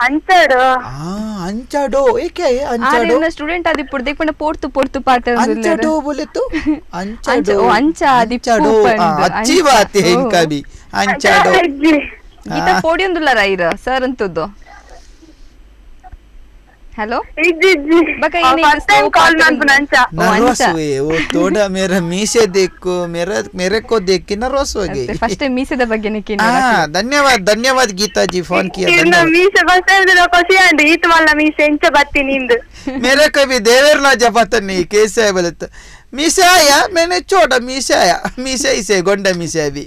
ಅಂಚಡೋ. ಆ ಅಂಚಡೋ ಏಕೇ ಅಂಚಡೋ? ಅಂದ್ರೆ ಸ್ಟೂಡೆಂಟ್ ಆದ್ ಇಪುಡಿ ನೋಡ ಪೋರ್ತು ಪೋರ್ತು ಪಾಟಿರದು ಅಂಚಡೋ बोलಿತು ಅಂಚಡೋ ಅಂಚಾ ದೀಪ್ಚಾಡೋ ಅಚ್ಚಿ ಮಾತೆ ಇನ್ಕಾ ಬಿ ಅಂಚಡೋ. ಇತಾ ಪೋಡಿಯೊಂದಲ್ಲರ ಸರ್ ಅಂತದ್ದು ओ, नर्वस अंचा। हुए वो थोड़ा मेरा मीसे देख को मेरा मेरे को देख के नर्वस हो गई ಫಸ್ಟ್ ಟೈಮ್ ಮೀಸದ ಬಗ್ಗೆ हाँ धन्यवाद धन्यवाद गीता जी फोन किया ಇನ್ನು धन्यवाद ಮೀಸೆ ಫಸ್ಟ್ ಟೈಮ್ ಖುಷಿ ಅಂಡ್ ಈತ್ ಮಲ್ಲ ಮೀಸೆ ಎಂಚ ಬತ್ತಿ ನಿಂದು मेरे को भी देवर ना जपता नहीं कैसे है बोले तो मीसे आया मैंने छोड़ा मीसे आया मीसे ही से गोंडा मीसे अभी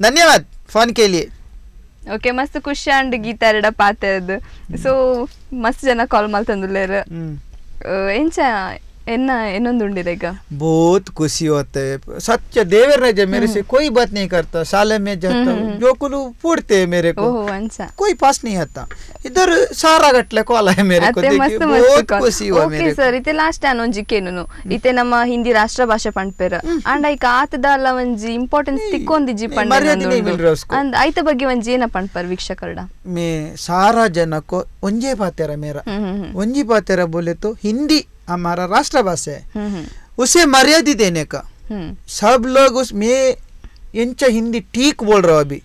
धन्यवाद फोन के लिए ಓಕೆ ಮಸ್ತ್ ಖುಷಿ ಅಂಡ್ ಗೀತಾ ಎರಡ ಪಾತ್ರ ಅದು ಸೊ ಮಸ್ತ್ ಜನ ಕಾಲ್ ಮಾಲ್ ಎಂಚ ಎನ್ನ ಇನ್ನೊಂದು ಉಂಡಿರ ಈಗ बहुत खुशी होता है सच्चा देवर ने जब मेरे से कोई बात नहीं करता साले में जाता हूँ जो कुल पूछते हैं मेरे को ಓಹೋ ಅಂಚ कोई पास नहीं आता इधर सारा गटले कॉल है मेरे को ಅತ್ತೆ देखिए ಮಸ್ತ್ बहुत ಮಸ್ತ್ खुशी हुआ ಓಕೆ मेरे को ಸರ್ ಇತ್ತೆ ಲಾಸ್ಟ್ ಅನ್ನೊಂಜಿ ಕೇನುನು ಇತ್ತೆ ನಮ್ಮ ಹಿಂದಿ ರಾಷ್ಟ್ರ ಭಾಷೆ ಪಂಡ್ಪೆರ ಅಂಡ್ ಐಕ ಆತದ ಅಲ್ಲ ಒಂಜಿ ಇಂಪಾರ್ಟೆನ್ಸ್ ತಿಕ್ಕೊಂದಿಜ್ಜಿ नहीं, मर्यादा नहीं मिल रहा उसको। ಅಂದ್ ಐತ ಬಗ್ಗೆ ಒಂಜಿ ಏನ ಪಂಡ್ಪರ್ ವೀಕ್ಷಕರಡ मैं सारा जन को ಒಂಜೇ पातेरा मेरा हम्म हम्म हम्म वंजी पातेरा बोले तो हिंदी हमारा राष्ट्र भाषा है। हम्म हम्म। उसे मर्यादा देने का। हम्म। सब लोग उसमें इंचा हिंदी ठीक बोल रहा हूँ अभी।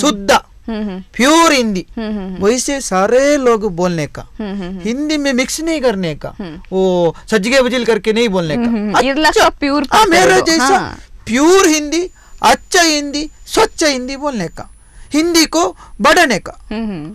शुद्ध। प्योर हिंदी। वैसे सारे लोग बोलने का। हिंदी में मिक्स नहीं करने का। वो सजगे बजिल करके नहीं बोलने का। का प्योर हाँ मेरा जैसा हाँ। प्योर हिंदी अच्छा हिंदी स्वच्छ हिंदी बोलने का। हिंदी को बढ़ाने का।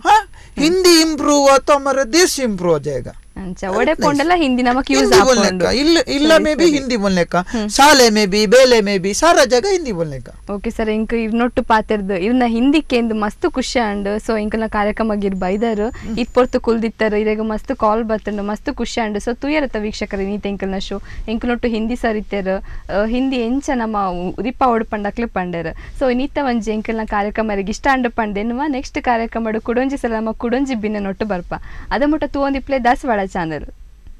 हाँ हिंदी इम्प्रूव हुआ तो हमारा देश इम्प्रूव हो जाएगा। ಅಂಚ ಒಡೆಪೊಂಡೆಲ್ಲ ಹಿಂದಿ ನಮಕ್ ಯೂಸ್ हिंदी बोलने का इल्ल इल्ला में भी हिंदी बोलने का साले में भी बेले में भी सारा जगह हिंदी बोलने का ಓಕೆ ಸರ್ ಇಂಕ ಇವ್ನೊಟ್ಟು ಪಾತಿರ್ದು ಇವ್ನ ಹಿಂದಿಕ್ಕೆಂದು ಮಸ್ತ್ ಖುಷಿ ಅಂಡ್ ಸೊ ಇಂಕಲ್ನ ಕಾರ್ಯಕ್ರಮ ಗಿರ್ ಬೈದರು ಇತ್ ಪೊರ್ತು ಕುಲ್ದಿತ್ತರ ಇರೆಗ ಮಸ್ತ್ ಕಾಲ್ ಬತ್ತಂಡು ಮಸ್ತ್ ಖುಷಿ ಅಂಡ್ ಸೊ ತುಯರತ ವೀಕ್ಷಕರು ನೀತ ಇಂಕಲ್ನ ಶೋ ಇಂಕಲ್ನೊಟ್ಟು ಹಿಂದಿ ಸರಿತೆರ್ ಹಿಂದಿ ಎಂಚ ನಮ್ಮ ಉರಿಪ ಒಡ್ಪಂಡಕ್ಲೆ ಪಂಡೆರ್ ಸೊ ನೀತ ಒಂಜಿ ಎಂಕಲ್ನ ಕಾರ್ಯಕ್ರಮ ಇಷ್ಟ ಅಂಡ್ ಪಂಡೆನ್ವ ನೆಕ್ಸ್ಟ್ ಕಾರ್ಯಕ್ರಮ ಕುಡೊಂಜಿ ಸಲ ನಮ್ಮ ಕುಡೊಂಜಿ ಬಿನ್ನ ನೊಟ್ಟು ಬರ್ಪ ಅದ ಮುಟ್ಟ ತೂವೊಂದಿಪ್ಲೆ ದಾಸವಾಳ channel.